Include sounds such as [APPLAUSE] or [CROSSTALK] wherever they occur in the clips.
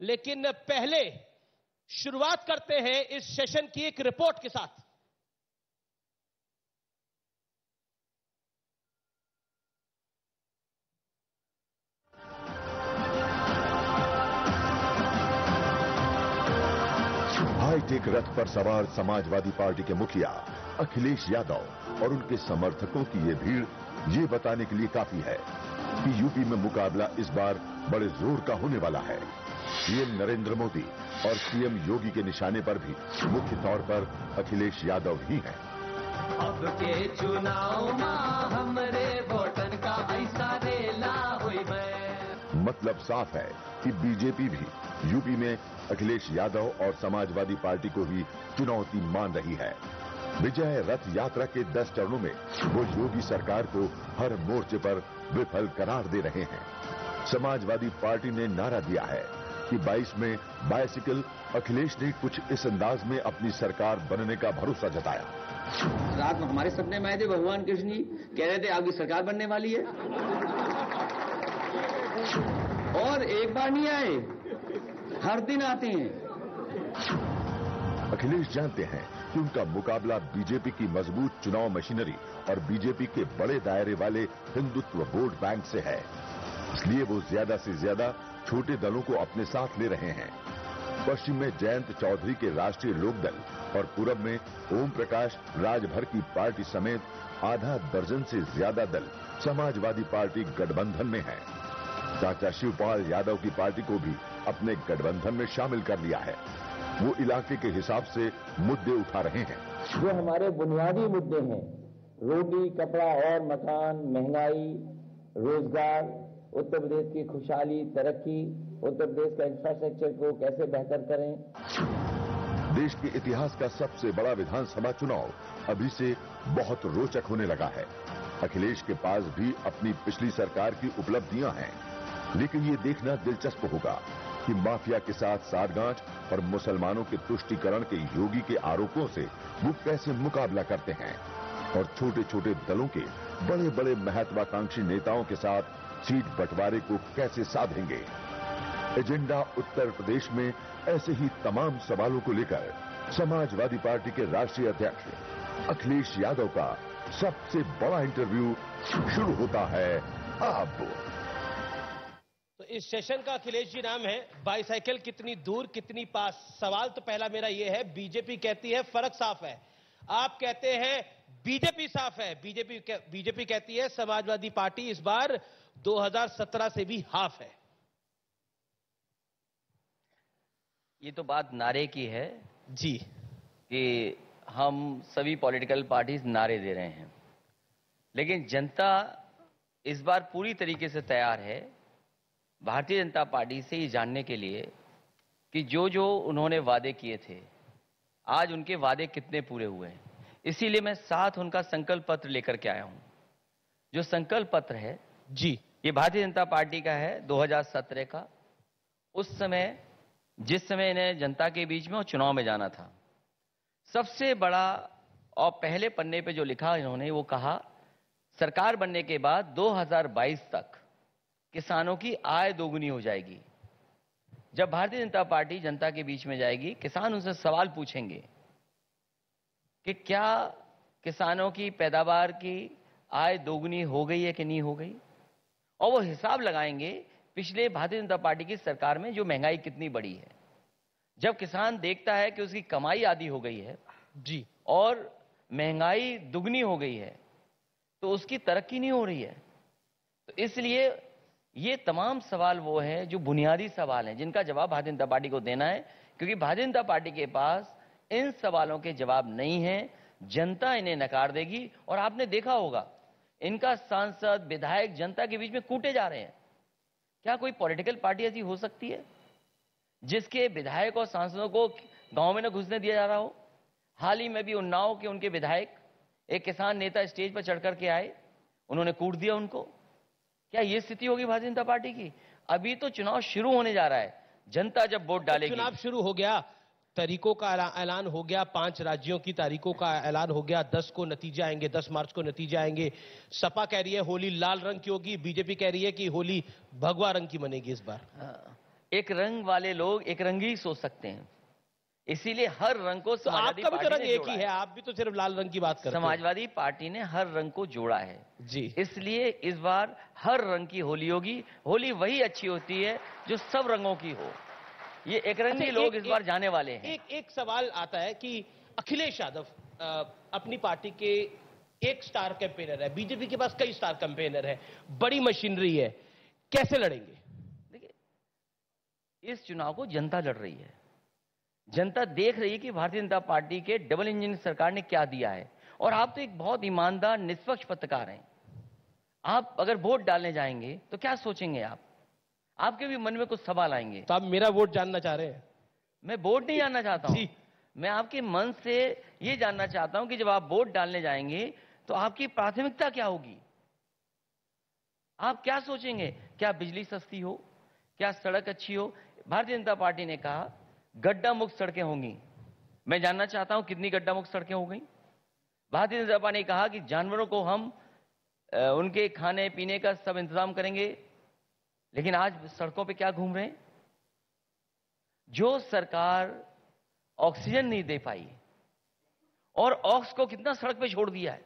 लेकिन पहले शुरुआत करते हैं इस सेशन की एक रिपोर्ट के साथ। हाईटेक रथ पर सवार समाजवादी पार्टी के मुखिया अखिलेश यादव और उनके समर्थकों की ये भीड़ ये बताने के लिए काफ़ी है कि यूपी में मुकाबला इस बार बड़े ज़ोर का होने वाला है। पीएम नरेंद्र मोदी और सीएम योगी के निशाने पर भी मुख्य तौर पर अखिलेश यादव ही हैं। अब के चुनाव हमरे वोटन का ऐसा रेला हुई मतलब साफ़ है कि बीजेपी भी यूपी में अखिलेश यादव और समाजवादी पार्टी को ही चुनौती मान रही है। विजय रथ यात्रा के 10 चरणों में वो योगी सरकार को हर मोर्चे पर विफल करार दे रहे हैं। समाजवादी पार्टी ने नारा दिया है। कि 22 में बाइसिकल अखिलेश ने कुछ इस अंदाज में अपनी सरकार बनने का भरोसा जताया। रात में हमारे सपने में आए थे भगवान कृष्ण जी कह रहे थे आपकी सरकार बनने वाली है। और एक बार नहीं आए हर दिन आते हैं। अखिलेश जानते हैं कि उनका मुकाबला बीजेपी की मज़बूत चुनाव मशीनरी और बीजेपी के बड़े दायरे वाले हिंदुत्व वोट बैंक से है। इसलिए वो ज़्यादा से ज़्यादा छोटे दलों को अपने साथ ले रहे हैं। पश्चिम में जयंत चौधरी के राष्ट्रीय लोकदल और पूरब में ओम प्रकाश राजभर की पार्टी समेत आधा दर्जन से ज़्यादा दल समाजवादी पार्टी गठबंधन में है। चाचा शिवपाल यादव की पार्टी को भी अपने गठबंधन में शामिल कर लिया है। वो इलाके के हिसाब से मुद्दे उठा रहे हैं। जो हमारे बुनियादी मुद्दे हैं। रोटी, कपड़ा और मकान, महँगाई, रोज़गार उत्तर प्रदेश की खुशहाली, तरक्की, उत्तर प्रदेश का इंफ्रास्ट्रक्चर को कैसे बेहतर करें? देश के इतिहास का सबसे बड़ा विधानसभा चुनाव अभी से बहुत रोचक होने लगा है। अखिलेश के पास भी अपनी पिछली सरकार की उपलब्धियाँ हैं। लेकिन ये देखना दिलचस्प होगा कि माफिया के साथ साठगांठ और मुसलमानों के तुष्टिकरण के योगी के आरोपों से वो कैसे मुकाबला करते हैं। और छोटे छोटे दलों के बड़े बड़े महत्वाकांक्षी नेताओं के साथ सीट बंटवारे को कैसे साधेंगे? एजेंडा उत्तर प्रदेश में ऐसे ही तमाम सवालों को लेकर समाजवादी पार्टी के राष्ट्रीय अध्यक्ष अखिलेश यादव का सबसे बड़ा इंटरव्यू शुरू होता है अब। तो इस सेशन का अखिलेश जी नाम है। बाईसाइकिल कितनी दूर, कितनी पास? सवाल तो पहला मेरा यह है, बीजेपी कहती है फ़र्क साफ़ है। आप कहते हैं बीजेपी साफ़ है। बीजेपी बीजेपी कहती है समाजवादी पार्टी इस बार 2017 से भी हाफ़ है। ये तो बात नारे की है जी। कि हम सभी पॉलिटिकल पार्टीज़ नारे दे रहे हैं। लेकिन जनता इस बार पूरी तरीके से तैयार है भारतीय जनता पार्टी से ये जानने के लिए कि जो जो उन्होंने वादे किए थे आज उनके वादे कितने पूरे हुए हैं। इसीलिए मैं साथ उनका संकल्प पत्र लेकर के आया हूँ। जो संकल्प पत्र है जी। ये भारतीय जनता पार्टी का है 2017 का। उस समय, जिस समय इन्हें जनता के बीच में और चुनाव में जाना था, सबसे बड़ा और पहले पन्ने पे जो लिखा इन्होंने, वो कहा, सरकार बनने के बाद 2022 तक किसानों की आय दोगुनी हो जाएगी। जब भारतीय जनता पार्टी जनता के बीच में जाएगी, किसान उनसे सवाल पूछेंगे कि क्या किसानों की पैदावार की आय दोगुनी हो गई है कि नहीं हो गई? और वो हिसाब लगाएँगे पिछले भारतीय जनता पार्टी की सरकार में जो महँगाई कितनी बढ़ी है। जब किसान देखता है कि उसकी कमाई आधी हो गई है जी। और महँगाई दुगनी हो गई है तो उसकी तरक्की नहीं हो रही है। तो इसलिए ये तमाम सवाल वो हैं जो बुनियादी सवाल हैं जिनका जवाब भारतीय जनता पार्टी को देना है क्योंकि भारतीय जनता पार्टी के पास इन सवालों के जवाब नहीं है। जनता इन्हें नकार देगी और आपने देखा होगा इनका सांसद विधायक जनता के बीच में कूटे जा रहे हैं। क्या कोई पॉलिटिकल पार्टी ऐसी हो सकती है जिसके विधायक और सांसदों को गाँव में न घुसने दिया जा रहा हो? हाल ही में भी उन्नाव के उनके विधायक एक किसान नेता स्टेज पर चढ़ करके आए। उन्होंने कूट दिया उनको। क्या ये स्थिति होगी भारतीय जनता पार्टी की? अभी तो चुनाव शुरू होने जा रहा है। जनता जब वोट डालेगी। चुनाव शुरू हो गया। तारीखों का ऐलान हो गया पाँच राज्यों की तारीखों का ऐलान हो गया दस को नतीजे आएँगे दस मार्च को नतीजे आएँगे। सपा कह रही है होली लाल रंग की होगी बीजेपी कह रही है कि होली भगवा रंग की मनेगी इस बार। हाँ, एक रंग वाले लोग एक रंग ही सोच सकते हैं। इसीलिए हर रंग को तो समाजवादी आपका भी तो रंग एक ही है आप भी तो सिर्फ़ लाल रंग की बात कर समाजवादी पार्टी ने हर रंग को जोड़ा है। जी। इसलिए इस बार हर रंग की होली होगी। होली वही अच्छी होती है जो सब रंगों की हो। ये एक रंगी अच्छा, लोग इस बार जाने वाले हैं। एक एक सवाल आता है कि अखिलेश यादव अपनी पार्टी के एक स्टार कैंपेनर है बीजेपी के पास कई स्टार कैंपेनर है बड़ी मशीनरी है कैसे लड़ेंगे? देखिए इस चुनाव को जनता लड़ रही है। जनता देख रही है कि भारतीय जनता पार्टी के डबल इंजन सरकार ने क्या दिया है। और आप तो एक बहुत ईमानदार निष्पक्ष पत्रकार हैं। आप अगर वोट डालने जाएँगे तो क्या सोचेंगे आप? आपके भी मन में कुछ सवाल आएँगे। तो आप मेरा वोट जानना चाह रहे हैं? मैं वोट नहीं जानना चाहता हूँ। मैं आपके मन से ये जानना चाहता हूँ कि जब आप वोट डालने जाएँगे तो आपकी प्राथमिकता क्या होगी? आप क्या सोचेंगे? क्या बिजली सस्ती हो? क्या सड़क अच्छी हो? भारतीय जनता पार्टी ने कहा गड्ढा मुक्त सड़कें होंगी। मैं जानना चाहता हूँ कितनी गड्ढा मुक्त सड़कें हो गई। भारतीय जनता पार्टी ने कहा कि जानवरों को हम उनके खाने पीने का सब इंतज़ाम करेंगे। लेकिन आज सड़कों पे क्या घूम रहे हैं? जो सरकार ऑक्सीजन नहीं दे पाई और ऑक्स को कितना सड़क पे छोड़ दिया है।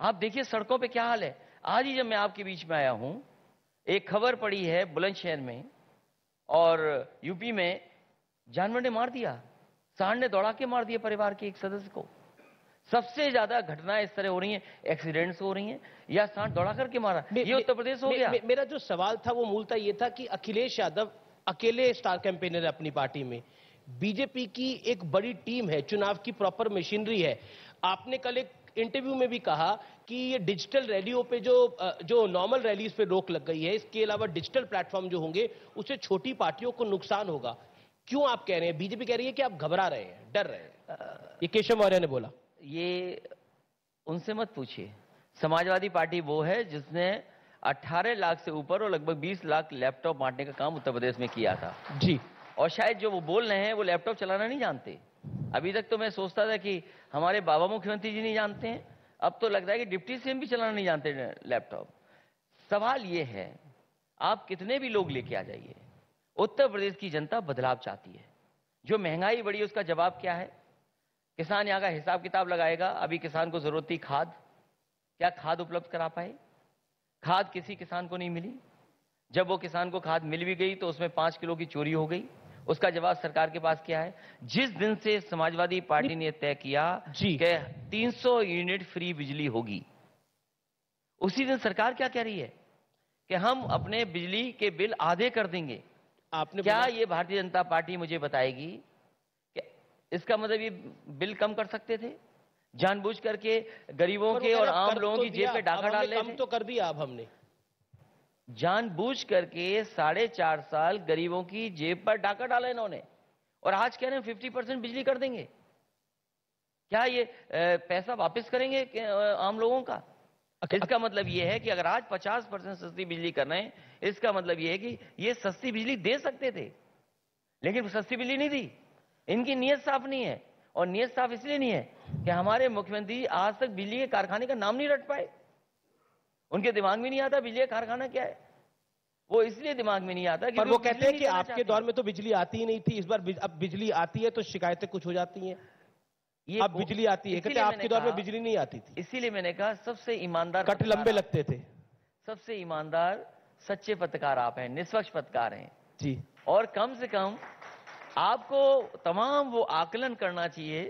आप देखिए सड़कों पे क्या हाल है। आज ही जब मैं आपके बीच में आया हूँ, एक खबर पड़ी है बुलंदशहर में और यूपी में जानवर ने मार दिया, सांड ने दौड़ा के मार दिया परिवार के एक सदस्य को। सबसे ज़्यादा घटनाएँ इस तरह हो रही हैं एक्सीडेंट्स हो रही हैं या सांड दौड़ा करके मारा। ये उत्तर प्रदेश हो गया। मे- मेरा जो सवाल था वो मूलतः ये था कि अखिलेश यादव अकेले स्टार कैंपेनर है अपनी पार्टी में। बीजेपी की एक बड़ी टीम है चुनाव की प्रॉपर मशीनरी है। आपने कल एक इंटरव्यू में भी कहा कि ये डिजिटल रैलियों पे जो जो नॉर्मल रैलीज पे रोक लग गई है इसके अलावा डिजिटल प्लेटफॉर्म जो होंगे उससे छोटी पार्टियों को नुकसान होगा। क्यों आप कह रहे हैं? बीजेपी कह रही है कि आप घबरा रहे हैं डर रहे हैं। ये केशव मौर्य ने बोला। ये उनसे मत पूछिए। समाजवादी पार्टी वो है जिसने 18 लाख से ऊपर और लगभग 20 लाख लैपटॉप बांटने का काम उत्तर प्रदेश में किया था। जी। और शायद जो वो बोल रहे हैं वो लैपटॉप चलाना नहीं जानते। अभी तक तो मैं सोचता था कि हमारे बाबा मुख्यमंत्री जी नहीं जानते हैं। अब तो लगता है कि डिप्टी सीएम भी चलाना नहीं जानते लैपटॉप। सवाल ये है आप कितने भी लोग लेके आ जाइए उत्तर प्रदेश की जनता बदलाव चाहती है। जो महँगाई बढ़ी उसका जवाब क्या है? किसान यहाँ का हिसाब किताब लगाएगा अभी किसान को ज़रूरत थी खाद। क्या खाद उपलब्ध करा पाए? खाद किसी किसान को नहीं मिली। जब वो किसान को खाद मिल भी गई तो उसमें पाँच किलो की चोरी हो गई। उसका जवाब सरकार के पास क्या है? जिस दिन से समाजवादी पार्टी ने तय किया। कि 300 यूनिट फ्री बिजली होगी उसी दिन सरकार क्या कह रही है? कि हम अपने बिजली के बिल आधे कर देंगे। आपने क्या ये भारतीय जनता पार्टी मुझे बताएगी इसका मतलब ये बिल कम कर सकते थे? जानबूझ करके गरीबों के और आम लोगों तो की जेब पे डाका डाल कम तो कर दिया अब हमने। जानबूझ करके साढ़े चार साल गरीबों की जेब पर डाका डाला इन्होंने और आज कह रहे हैं फिफ्टी परसेंट बिजली कर देंगे। क्या ये पैसा वापस करेंगे आम लोगों का? इसका मतलब ये है कि अगर आज 50 परसेंट सस्ती बिजली कर रहे हैं इसका मतलब ये है कि ये सस्ती बिजली दे सकते थे लेकिन सस्ती बिजली नहीं दी। इनकी नीयत साफ़ नहीं है और नीयत साफ़ इसलिए नहीं है कि हमारे मुख्यमंत्री आज तक बिजली के कारखाने का नाम नहीं रट पाए। उनके दिमाग में नहीं आता बिजली का कारखाना क्या है। वो इसलिए दिमाग में नहीं आता पर वो कहते हैं कि आपके दौर में तो बिजली आती ही नहीं थी। इस बार बिज, अब बिजली आती है तो शिकायतें कुछ हो जाती हैं। ये अब बिजली आती है। कहते आपके दौर में बिजली नहीं आती थी। इसीलिए मैंने कहा सबसे ईमानदार कट लंबे लगते थे। सबसे ईमानदार सच्चे पत्रकार आप हैं निष्पक्ष पत्रकार हैं। जी। और कम से कम आपको तमाम वो आकलन करना चाहिए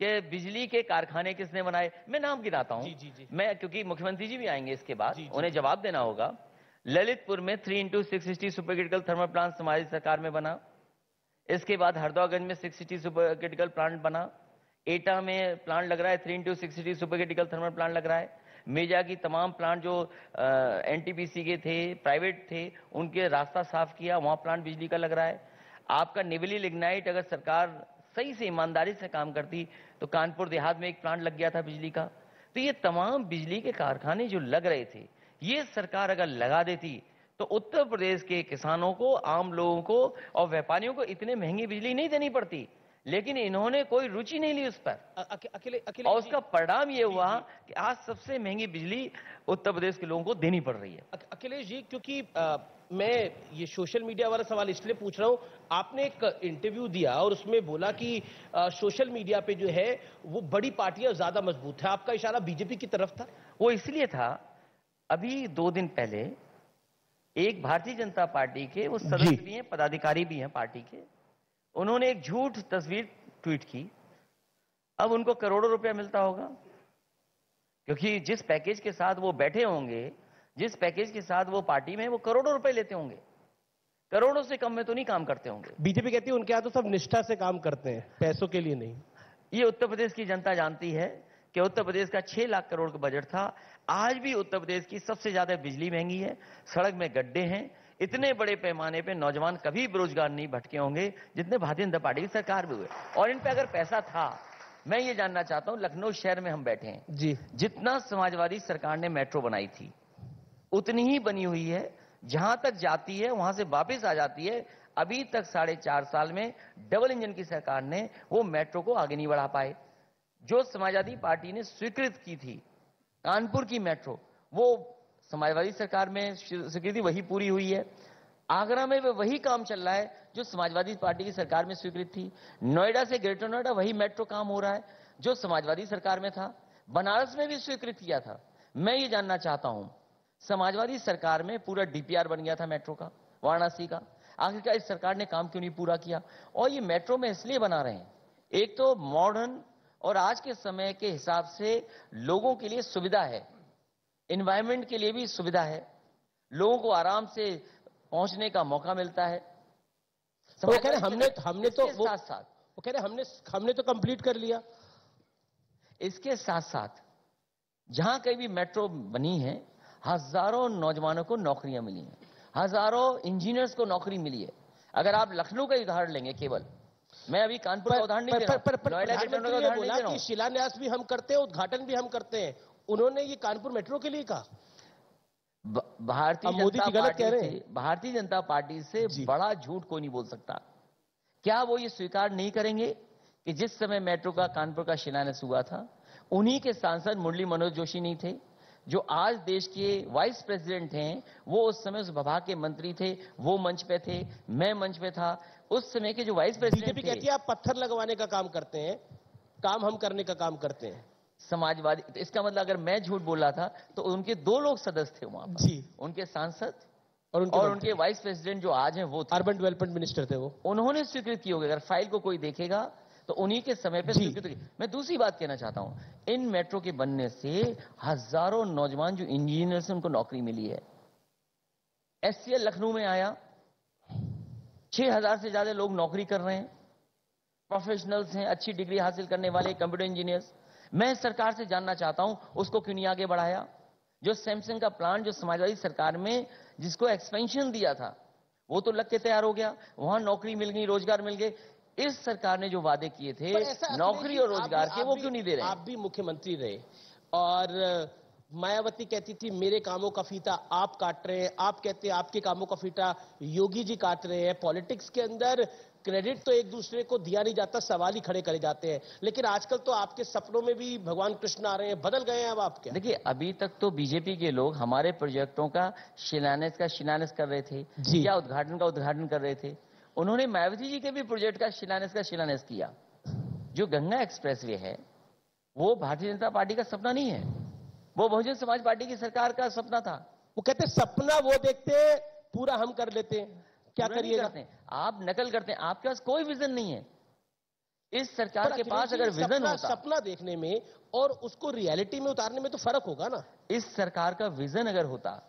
कि बिजली के कारखाने किसने बनाए। मैं नाम गिनाता हूँ। मैं क्योंकि मुख्यमंत्री जी भी आएँगे इसके बाद उन्हें जवाब देना होगा। ललितपुर में three into six sixty super critical thermal plant हमारी सरकार में बना। इसके बाद हरदौगंज में six sixty super critical plant बना। एटा में प्लांट लग रहा है three into six sixty super critical thermal plant लग रहा है। मेजा की तमाम प्लांट जो एनटीपीसी के थे प्राइवेट थे उनके रास्ता साफ़ किया वहाँ प्लांट बिजली का लग रहा है। आपका निवली लिग्नाइट अगर सरकार सही से ईमानदारी से काम करती तो कानपुर देहात में एक प्लांट लग गया था बिजली का। तो ये तमाम बिजली के कारखाने जो लग रहे थे ये सरकार अगर लगा देती तो उत्तर प्रदेश के किसानों को आम लोगों को और व्यापारियों को इतने महँगी बिजली नहीं देनी पड़ती। लेकिन इन्होंने कोई रुचि नहीं ली उस पर। अकेले अकेले और उसका परिणाम ये हुआ कि आज सबसे महँगी बिजली उत्तर प्रदेश के लोगों को देनी पड़ रही है। अक- अखिलेश जी क्योंकि अ, मैं ये सोशल मीडिया वाला सवाल इसलिए पूछ रहा हूँ आपने एक इंटरव्यू दिया और उसमें बोला कि आ, सोशल मीडिया पे जो है वो बड़ी पार्टियाँ ज़्यादा मज़बूत है। आपका इशारा बीजेपी की तरफ़ था? वो इसलिए था अभी दो दिन पहले एक भारतीय जनता पार्टी के वो सदस्य भी हैं पदाधिकारी भी हैं पार्टी के। उन्होंने एक झूठ तस्वीर ट्वीट की। अब उनको करोड़ों रुपया मिलता होगा क्योंकि जिस पैकेज के साथ वो बैठे होंगे जिस पैकेज के साथ वो पार्टी में वो करोड़ों रुपए लेते होंगे। करोड़ों से कम में तो नहीं काम करते होंगे। बीजेपी कहती है उनके यहाँ तो सब निष्ठा से काम करते हैं पैसों के लिए नहीं। ये उत्तर प्रदेश की जनता जानती है कि उत्तर प्रदेश का छह लाख करोड़ का बजट था। आज भी उत्तर प्रदेश की सबसे ज़्यादा बिजली महँगी है सड़क में गड्ढे हैं। इतने बड़े पैमाने पे नौजवान कभी बेरोजगार नहीं भटके होंगे जितने भारतीय जनता पार्टी की सरकार भी हुए। और इन पे अगर पैसा था मैं ये जानना चाहता हूँ लखनऊ शहर में हम बैठे हैं। जी। जितना समाजवादी सरकार ने मेट्रो बनाई थी उतनी ही बनी हुई है। जहाँ तक जाती है, वहाँ से वापस आ जाती है। अभी तक साढ़े चार साल में डबल इंजन की सरकार ने वो मेट्रो को आगे नहीं बढ़ा पाए। जो समाजवादी पार्टी ने स्वीकृत की थी, कानपुर की मेट्रो, वो समाजवादी सरकार में स्वीकृति वही पूरी हुई है। आगरा में वही काम चल रहा है, जो समाजवादी पार्टी की सरकार में स्वीकृत थी। नोएडा से ग्रेटर नोएडा, वही मेट्रो काम हो रहा है, जो समाजवादी सरकार में था। बनारस में भी स्वीकृत किया था। मैं ये जानना चाहता हूँ समाजवादी सरकार में पूरा डीपीआर बन गया था मेट्रो का वाराणसी का। आखिरकार इस सरकार ने काम क्यों नहीं पूरा किया? और ये मेट्रो में इसलिए बना रहे हैं। एक तो मॉडर्न और आज के समय के हिसाब से लोगों के लिए सुविधा है। इन्वायरमेंट के लिए भी सुविधा है। लोगों को आराम से पहुँचने का मौका मिलता है। वो कह रहे हमने हमने तो वो साथ साथ वो कह रहे हमने हमने तो कंप्लीट कर लिया। इसके साथ साथ जहाँ कहीं भी मेट्रो बनी है हज़ारों नौजवानों को नौकरियाँ मिली हैं। हज़ारों इंजीनियर्स को नौकरी मिली है। अगर आप लखनऊ का उदाहरण लेंगे केवल। मैं अभी कानपुर का उदाहरण नहीं पर, पर, पर, बोला कि शिलान्यास भी हम करते हैं उद्घाटन भी हम करते हैं। उन्होंने ये कानपुर मेट्रो के लिए कहा। भारतीय मोदी जनता गलत पार्टी कह रहे हैं। भारतीय जनता पार्टी से बड़ा झूठ कोई नहीं बोल सकता। क्या वो ये स्वीकार नहीं करेंगे कि जिस समय मेट्रो का कानपुर का शिलान्यास हुआ था उन्हीं के सांसद मुरली मनोज जोशी नहीं थे? जो आज देश के वाइस प्रेसिडेंट हैं वो उस समय उस विभाग के मंत्री थे वो मंच पे थे मैं मंच पे था। उस समय के जो वाइस प्रेसिडेंट बीजेपी कहती है आप पत्थर लगवाने का काम करते हैं काम हम करने का काम करते हैं। समाजवादी तो इसका मतलब अगर मैं झूठ बोल रहा था तो उनके दो लोग सदस्य थे वहाँ पर। जी। उनके सांसद और उनके और उनके वाइस प्रेसिडेंट जो आज हैं वो अर्बन डेवलपमेंट मिनिस्टर थे वो। उन्होंने स्वीकृत की होगी। अगर फ़ाइल को कोई देखेगा तो उन्हीं के समय पे स्वीकृत की। मैं दूसरी बात कहना चाहता हूँ। इन मेट्रो के बनने से हज़ारों नौजवान जो इंजीनियर्स हैं उनको नौकरी मिली है। एससीएल लखनऊ में आया। छह हज़ार से ज़्यादा लोग नौकरी कर रहे हैं। प्रोफेशनल्स हैं अच्छी डिग्री हासिल करने वाले कंप्यूटर इंजीनियर्स। मैं सरकार से जानना चाहता हूँ उसको क्यों नहीं आगे बढ़ाया? जो सैमसंग का प्लांट जो समाजवादी सरकार में जिसको एक्सपेंशन दिया था वो तो लग के तैयार हो गया। वहाँ नौकरी मिल गई रोज़गार मिल गए। इस सरकार ने जो वादे किए थे नौकरी और रोज़गार के वो क्यों नहीं दे रहे? आप भी मुख्यमंत्री रहे। और मायावती कहती थी मेरे कामों का फीता आप काट रहे हैं। आप कहते हैं आपके कामों का फीता योगी जी काट रहे हैं। पॉलिटिक्स के अंदर क्रेडिट तो एक दूसरे को दिया नहीं जाता सवाल ही खड़े करे जाते हैं। लेकिन आजकल तो आपके सपनों में भी भगवान कृष्ण आ रहे हैं। बदल गए हैं अब आपके देखिए अभी तक तो बीजेपी के लोग हमारे प्रोजेक्टों का शिलान्यास का शिलान्यास कर रहे थे। या उद्घाटन का उद्घाटन कर रहे थे। उन्होंने मायावती जी के भी प्रोजेक्ट का शिलान्यास का शिलान्यास किया। जो गंगा एक्सप्रेसवे है वो भारतीय जनता पार्टी का सपना नहीं है। वो बहुजन समाज पार्टी की सरकार का सपना था। वो कहते सपना वो देखते पूरा हम कर लेते। क्या करिए। आप नकल करते। हैं आपके पास कोई विजन नहीं है। इस सरकार के पास अगर विजन होता सपना देखने में और उसको रियलिटी में उतारने में तो फ़र्क होगा ना। इस सरकार का विजन अगर होता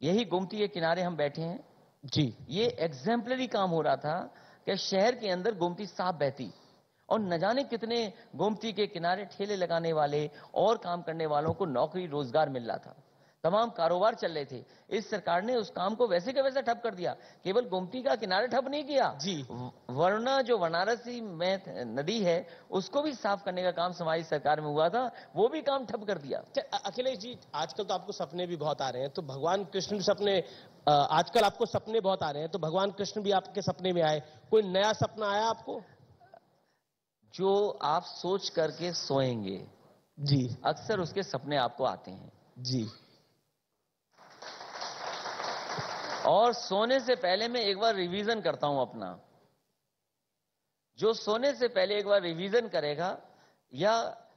यही गोमती के किनारे हम बैठे हैं। जी। ये एग्जाम्पलरी काम हो रहा था कि शहर के अंदर गोमती साफ़ बहती और न जाने कितने गोमती के किनारे ठेले लगाने वाले और काम करने वालों को नौकरी रोज़गार मिल रहा था। तमाम कारोबार चल रहे थे। इस सरकार ने उस काम को वैसे के वैसे ठप कर दिया। केवल गोमती का किनारे ठप नहीं किया। जी। वरना जो बनारसी में नदी है उसको भी साफ़ करने का काम समाज सरकार में हुआ था वो भी काम ठप कर दिया। अखिलेश जी आजकल तो आपको सपने भी बहुत आ रहे हैं। तो भगवान कृष्ण भी सपने आजकल आपको सपने बहुत आ रहे हैं तो भगवान कृष्ण भी आपके सपने में आए। कोई नया सपना आया आपको? जो आप सोच करके सोएँगे जी। अक्सर उसके सपने आपको आते हैं। जी। और सोने से पहले मैं एक बार रिवीजन करता हूँ अपना। जो सोने से पहले एक बार रिवीजन करेगा या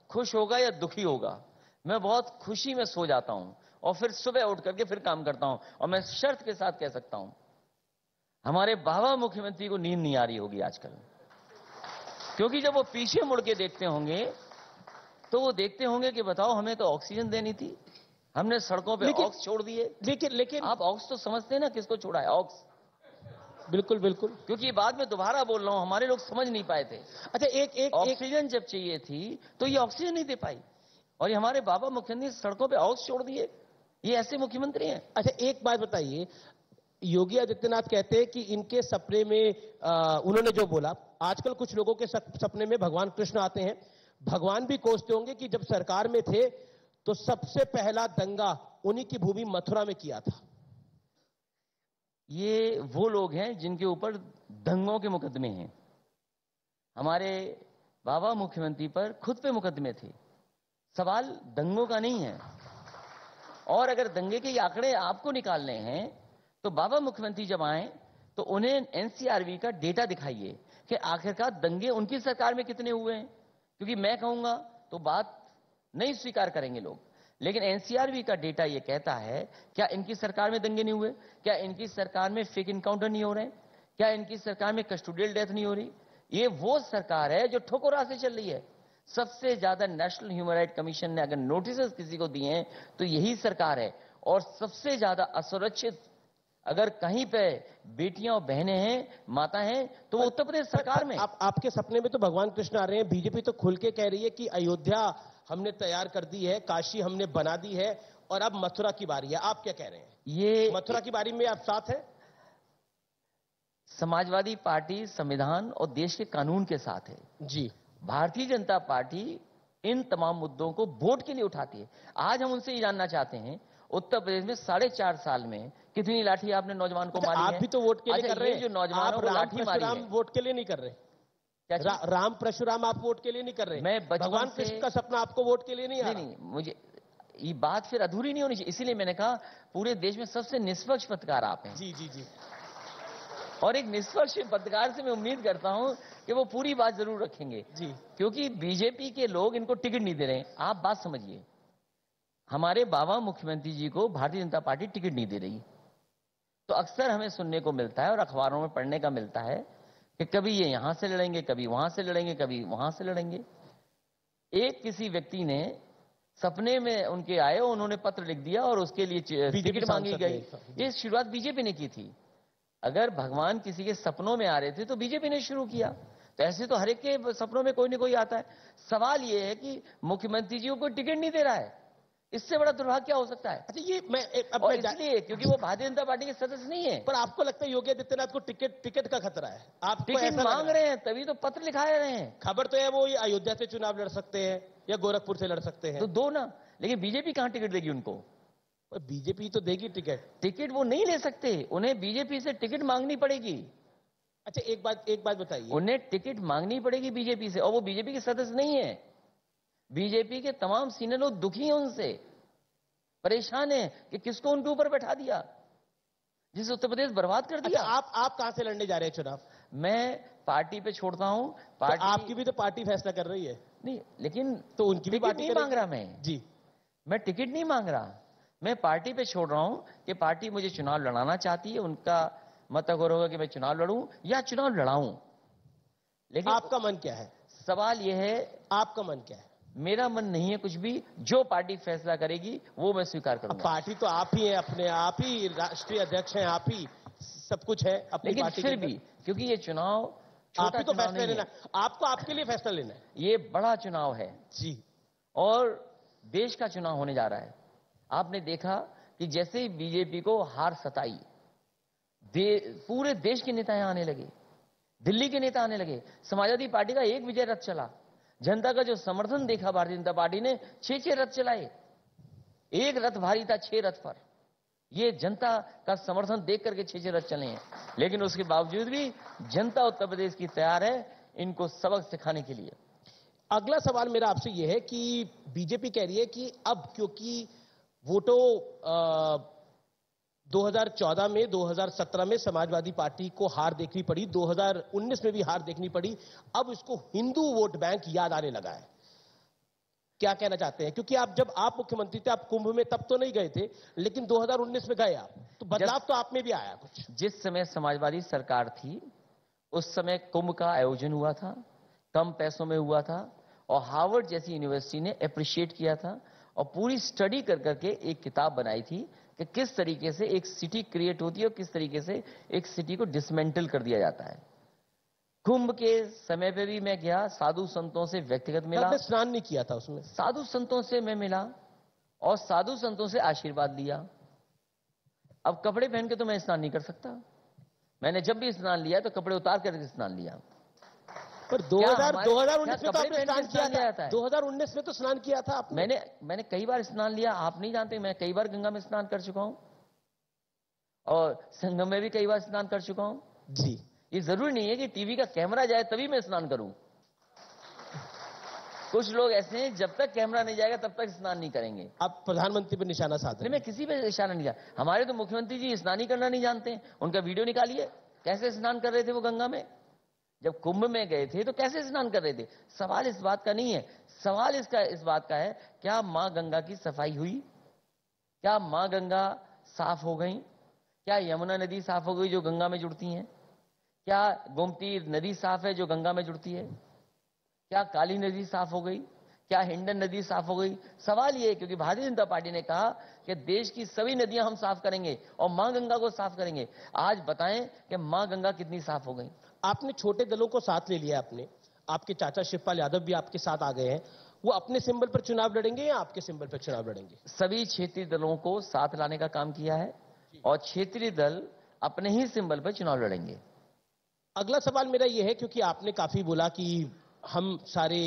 खुश होगा या दुखी होगा मैं बहुत खुशी में सो जाता हूँ। और फिर सुबह उठ करके फिर काम करता हूँ। और मैं शर्त के साथ कह सकता हूँ हमारे बाबा मुख्यमंत्री को नींद नहीं आ रही होगी आजकल। क्योंकि जब वो पीछे मुड़ के देखते होंगे तो वो देखते होंगे कि बताओ हमें तो ऑक्सीजन देनी थी। हमने सड़कों पे ऑक्स छोड़ दिए। लेकिन लेकिन आप ऑक्स तो समझते हैं ना किसको छोड़ा है? ऑक्स। बिल्कुल बिल्कुल। क्योंकि बाद में दोबारा बोल रहा हूँ हमारे लोग समझ नहीं पाए थे। अच्छा एक एक एक ऑक्सीजन जब चाहिए थी तो ये ऑक्सीजन नहीं दे पाई। और ये हमारे बाबा मुख्यमंत्री सड़कों पे ऑक्स छोड़ दिए। ये ऐसे मुख्यमंत्री हैं। अच्छा एक बात बताइए। योगी आदित्यनाथ कहते हैं कि इनके सपने में आ, उन्होंने जो बोला आजकल कुछ लोगों के सपने में भगवान कृष्ण आते हैं। भगवान भी कोसते होंगे कि जब सरकार में थे तो सबसे पहला दंगा उन्हीं की भूमि मथुरा में किया था। ये वो लोग हैं जिनके ऊपर दंगों के मुकदमे हैं। हमारे बाबा मुख्यमंत्री पर खुद पे मुकदमे थे। सवाल दंगों का नहीं है। और अगर दंगे के आंकड़े आपको निकालने हैं तो बाबा मुख्यमंत्री जब आए तो उन्हें एनसीआरबी का डेटा दिखाइए कि आखिरकार दंगे उनकी सरकार में कितने हुए हैं। क्योंकि मैं कहूँगा तो बात नहीं स्वीकार करेंगे लोग। लेकिन एनसीआरबी का डेटा ये कहता है, क्या इनकी सरकार में दंगे नहीं हुए? क्या इनकी सरकार में फेक इनकाउंटर नहीं हो रहे? क्या इनकी सरकार में कस्टोडियल डेथ नहीं हो रही? ये वो सरकार है जो ठोकरा से चल रही है। सबसे ज़्यादा नेशनल ह्यूमन राइट कमीशन ने अगर नोटिस किसी को दिए हैं तो यही सरकार है। और सबसे ज़्यादा असुरक्षित अगर कहीं पे बेटियाँ और बहनें हैं माता हैं तो वो उत्तर प्रदेश सरकार में। आप आपके सपने में तो भगवान कृष्ण आ रहे हैं। बीजेपी तो खुल के कह रही है कि अयोध्या हमने तैयार कर दी है काशी हमने बना दी है और अब मथुरा की बारी है। आप क्या कह रहे हैं? ये मथुरा की बारी में आप साथ हैं? समाजवादी पार्टी संविधान और देश के कानून के साथ है। जी। भारतीय जनता पार्टी इन तमाम मुद्दों को वोट के लिए उठाती है। आज हम उनसे ये जानना चाहते हैं उत्तर प्रदेश में साढ़े चार साल में कितनी लाठी आपने नौजवान को अच्छा, मारी आप है? भी तो वोट के लिए अच्छा, कर रहे हैं। जो नौजवानों को लाठी मारी है। वोट के लिए नहीं कर रहे। क्या रा, राम परशुराम आप वोट के लिए नहीं कर रहे। मैं भगवान कृष्ण का सपना आपको वोट के लिए नहीं नहीं नहीं मुझे ये बात फिर अधूरी नहीं होनी चाहिए। इसीलिए मैंने कहा पूरे देश में सबसे निष्पक्ष पत्रकार आप हैं। जी जी जी। और एक निष्पक्ष पत्रकार से मैं उम्मीद करता हूँ कि वो पूरी बात ज़रूर रखेंगे। जी। क्योंकि बीजेपी के लोग इनको टिकट नहीं दे रहे हैं। आप बात समझिए। हमारे बाबा मुख्यमंत्री जी को भारतीय जनता पार्टी टिकट नहीं दे रही। तो अक्सर हमें सुनने को मिलता है और अखबारों में पढ़ने का मिलता है कि कभी ये यहाँ से लड़ेंगे कभी वहाँ से लड़ेंगे कभी वहाँ से लड़ेंगे। एक किसी व्यक्ति ने सपने में उनके आए उन्होंने पत्र लिख दिया और उसके लिए टिकट मांगी गई। ये शुरुआत बीजेपी ने की थी। अगर भगवान किसी के सपनों में आ रहे थे तो बीजेपी ने शुरू किया। तो ऐसे तो हर एक के सपनों में कोई ना कोई आता है। सवाल ये है कि मुख्यमंत्री जी को कोई टिकट नहीं दे रहा है। इससे बड़ा दुर्भाग्य क्या हो सकता है? अच्छा ये मैं अब और इसलिए क्योंकि वो भारतीय जनता पार्टी के सदस्य नहीं है। पर आपको लगता है योगी आदित्यनाथ को टिकट टिकट का खतरा है? आप टिकट मांग रहे हैं? तभी तो पत्र लिखाए रहे हैं। खबर तो है वो अयोध्या से चुनाव लड़ सकते हैं या गोरखपुर से लड़ सकते हैं। तो दो ना लेकिन बीजेपी कहाँ टिकट देगी उनको? पर बीजेपी तो देगी टिकट। टिकट वो नहीं ले सकते उन्हें बीजेपी से टिकट मांगनी पड़ेगी। अच्छा एक बात एक बात बताइए। उन्हें टिकट मांगनी पड़ेगी बीजेपी से और वो बीजेपी के सदस्य नहीं है। बीजेपी के तमाम सीनियर लोग दुखी हैं उनसे। परेशान हैं कि किसको उनके ऊपर बैठा दिया? जिस उत्तर प्रदेश बर्बाद कर दिया। अच्छा आप आप कहाँ से लड़ने जा रहे हैं चुनाव? मैं पार्टी पे छोड़ता हूँ। पार्टी तो आपकी भी तो पार्टी फैसला कर रही है। नहीं लेकिन तो उनकी भी पार्टी नहीं मांग रहा मैं। जी। मैं टिकट नहीं मांग रहा। मैं पार्टी पे छोड़ रहा हूँ कि पार्टी मुझे चुनाव लड़ाना चाहती है उनका मत अगर होगा कि मैं चुनाव लड़ूं या चुनाव लड़ाऊं। लेकिन आपका मन क्या है? सवाल यह है आपका मन क्या है? मेरा मन नहीं है कुछ भी जो पार्टी फैसला करेगी वो मैं स्वीकार करूँगा। पार्टी तो आप ही है अपने आप ही राष्ट्रीय अध्यक्ष हैं आप ही सब कुछ है अपनी लेकिन पार्टी फिर भी क्योंकि ये चुनाव आप ही तो फैसला लेना है। आपको आपके लिए फैसला लेना है। ये बड़ा चुनाव है। जी। और देश का चुनाव होने जा रहा है। आपने देखा कि जैसे ही बीजेपी को हार सताई दे, पूरे देश के नेता यहाँ आने लगे दिल्ली के नेता आने लगे समाजवादी पार्टी का एक विजय रथ चला। जनता का जो समर्थन देखा भारतीय जनता पार्टी ने छह छह रथ चलाए। एक रथ भारी था छह रथ पर। ये जनता का समर्थन देख करके छह छह रथ चले हैं। लेकिन उसके बावजूद भी जनता उत्तर प्रदेश की तैयार है इनको सबक सिखाने के लिए। अगला सवाल मेरा आपसे यह है कि बीजेपी कह रही है कि अब क्योंकि वोटों अ, 2014 में 2017 में समाजवादी पार्टी को हार देखनी पड़ी 2019 में भी हार देखनी पड़ी। अब इसको हिंदू वोट बैंक याद आने लगा है। क्या कहना चाहते हैं? क्योंकि आप जब आप मुख्यमंत्री थे आप कुंभ में तब तो नहीं गए थे लेकिन 2019 में गए आप। तो बदलाव तो आप में भी आया कुछ। जिस समय समाजवादी सरकार थी उस समय कुंभ का आयोजन हुआ था कम पैसों में हुआ था और हार्वर्ड जैसी यूनिवर्सिटी ने अप्रिशिएट किया था और पूरी स्टडी कर करके एक किताब बनाई थी कि किस तरीके से एक सिटी क्रिएट होती है और किस तरीके से एक सिटी को डिसमेंटल कर दिया जाता है। कुंभ के समय पे भी मैं गया साधु संतों से व्यक्तिगत मिला। स्नान नहीं किया था उसमें। साधु संतों से मैं मिला और साधु संतों से आशीर्वाद लिया। अब कपड़े पहन के तो मैं स्नान नहीं कर सकता। मैंने जब भी स्नान लिया तो कपड़े उतार करके स्नान लिया। पर क्या 2000 हमारे- 2019 क्या में तो आपने स्नान किया था? 2019 में तो स्नान किया था आपने। मैंने मैंने कई बार स्नान लिया आप नहीं जानते मैं कई बार गंगा में स्नान कर चुका हूँ। और संगम में भी कई बार स्नान कर चुका हूँ। जी। ये ज़रूरी नहीं है कि टीवी का कैमरा जाए तभी मैं स्नान करूँ। कुछ लोग ऐसे हैं जब तक कैमरा नहीं जाएगा तब तक स्नान नहीं करेंगे। आप प्रधानमंत्री पर निशाना साध नहीं रहे मैं किसी पे इशारा नहीं हमारे तो मुख्यमंत्री जी स्नान ही करना नहीं जानते उनका वीडियो निकालिए। कैसे स्नान कर रहे थे वो गंगा में? जब कुंभ में गए थे तो कैसे स्नान कर रहे थे? सवाल इस बात का नहीं है। सवाल इसका, इस बात का है, क्या माँ गंगा की सफ़ाई हुई? क्या माँ गंगा साफ़ हो गई? क्या यमुना नदी साफ़ हो गई जो गंगा में जुड़ती है? क्या गोमती नदी साफ़ है जो गंगा में जुड़ती है? क्या काली नदी साफ़ हो गई? क्या हिंडन नदी साफ़ हो गई? सवाल ये क्योंकि भारतीय जनता पार्टी ने कहा कि देश की सभी नदियाँ हम साफ़ करेंगे और माँ गंगा को साफ़ करेंगे। आज बताएँ कि माँ गंगा कितनी साफ़ हो गई। आपने छोटे दलों को साथ ले लिया आपने। आपके चाचा शिवपाल यादव भी आपके साथ आ गए हैं। वो अपने सिंबल पर चुनाव लड़ेंगे या आपके सिंबल पर चुनाव लड़ेंगे? सभी क्षेत्रीय दलों को साथ लाने का काम किया है और क्षेत्रीय दल अपने ही सिंबल पर चुनाव लड़ेंगे। अगला सवाल मेरा यह है क्योंकि आपने काफ़ी बोला कि हम सारे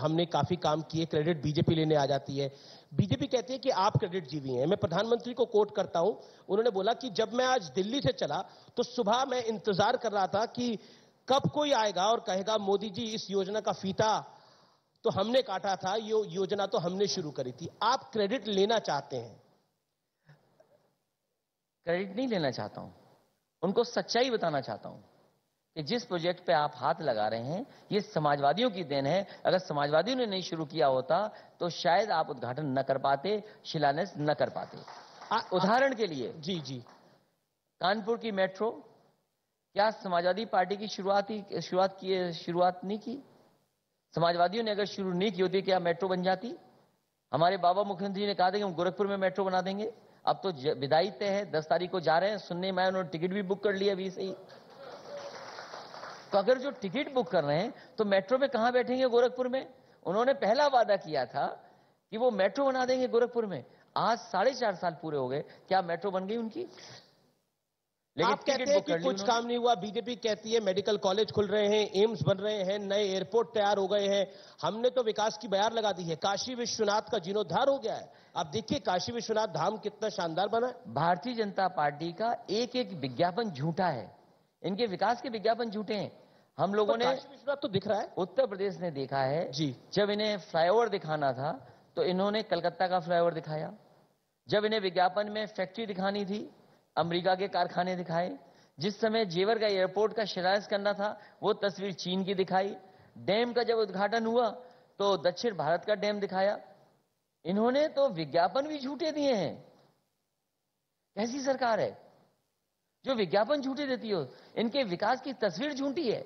हमने काफ़ी काम किए क्रेडिट बीजेपी लेने आ जाती है। बीजेपी कहती है कि आप क्रेडिट जीवी हैं। मैं प्रधानमंत्री को कोट करता हूँ। उन्होंने बोला कि जब मैं आज दिल्ली से चला तो सुबह मैं इंतज़ार कर रहा था कि कब कोई आएगा और कहेगा मोदी जी इस योजना का फीता तो हमने काटा था ये योजना तो हमने शुरू करी थी। आप क्रेडिट लेना चाहते हैं। क्रेडिट नहीं लेना चाहता हूँ। उनको सच्चाई बताना चाहता हूँ कि जिस प्रोजेक्ट पे आप हाथ लगा रहे हैं ये समाजवादियों की देन है। अगर समाजवादियों ने नहीं शुरू किया होता तो शायद आप उद्घाटन न कर पाते शिलान्यास न कर पाते। उदाहरण के लिए जी जी। कानपुर की मेट्रो क्या समाजवादी पार्टी की शुरुआत ही शुरुआत की शुरुआत नहीं की? समाजवादियों ने अगर शुरू नहीं की होती, क्या मेट्रो बन जाती? हमारे बाबा मुख्यमंत्री जी ने कहा था कि हम गोरखपुर में मेट्रो बना देंगे। अब तो विदाई तय है, दस तारीख को जा रहे हैं, सुनने में उन्होंने टिकट भी बुक कर लिया अभी से ही। तो अगर जो टिकट बुक कर रहे हैं तो मेट्रो में कहाँ बैठेंगे गोरखपुर में? उन्होंने पहला वादा किया था कि वो मेट्रो बना देंगे गोरखपुर में। आज साढ़े चार साल पूरे हो गए। क्या मेट्रो बन गई उनकी? आप कहते हैं कि कुछ काम नहीं हुआ बीजेपी कहती है मेडिकल कॉलेज खुल रहे हैं एम्स बन रहे हैं नए एयरपोर्ट तैयार हो गए हैं। हमने तो विकास की बयार लगा दी है। काशी विश्वनाथ का जीर्णोद्धार हो गया है। आप देखिए काशी विश्वनाथ धाम कितना शानदार बना है। भारतीय जनता पार्टी का एक एक विज्ञापन झूठा है। इनके विकास के विज्ञापन झूठे हैं। हम लोगों पर ने काशी विश्वनाथ तो दिख रहा है। उत्तर प्रदेश ने देखा है जी। जब इन्हें फ्लाईओवर दिखाना था तो इन्होंने कलकत्ता का फ्लाईओवर दिखाया। जब इन्हें विज्ञापन में फैक्ट्री दिखानी थी अमेरिका के कारखाने दिखाए। जिस समय जेवर का एयरपोर्ट का शिलान्यास करना था, वो तस्वीर चीन की दिखाई। डैम का जब उद्घाटन हुआ तो दक्षिण भारत का डैम दिखाया। इन्होंने तो विज्ञापन भी झूठे दिए हैं। कैसी सरकार है? जो विज्ञापन झूठे देती हो, इनके विकास की तस्वीर झूठी है।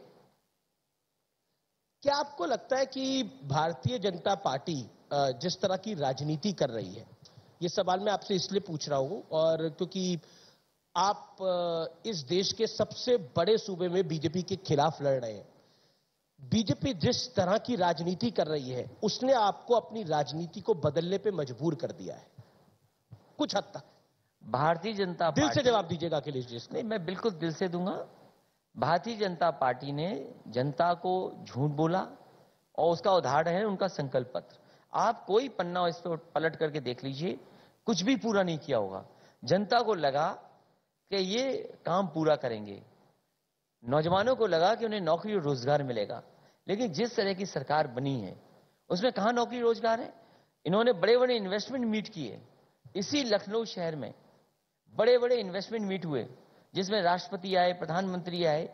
क्या आपको लगता है कि भारतीय जनता पार्टी जिस तरह की राजनीति कर रही है, ये सवाल मैं आपसे इसलिए पूछ रहा हूँ, और क्योंकि आप इस देश के सबसे बड़े सूबे में बीजेपी के खिलाफ लड़ रहे हैं। बीजेपी जिस तरह की राजनीति कर रही है उसने आपको अपनी राजनीति को बदलने पे मजबूर कर दिया है। कुछ हद तक। भारतीय जनता दिल से जवाब दीजिएगा अखिलेश जी नहीं मैं बिल्कुल दिल से दूँगा। भारतीय जनता पार्टी ने जनता को झूठ बोला और उसका उदाहरण है उनका संकल्प पत्र। आप कोई पन्ना इस पर पलट करके देख लीजिए कुछ भी पूरा नहीं किया होगा। जनता को लगा कि ये काम पूरा करेंगे। नौजवानों को लगा कि उन्हें नौकरी और रोज़गार मिलेगा, लेकिन जिस तरह की सरकार बनी है, उसमें कहा नौकरी रोज़गार है? इन्होंने बड़े बड़े इन्वेस्टमेंट मीट किए। इसी लखनऊ शहर में बड़े बड़े इन्वेस्टमेंट मीट हुए, जिसमें राष्ट्रपति आए, प्रधानमंत्री आए,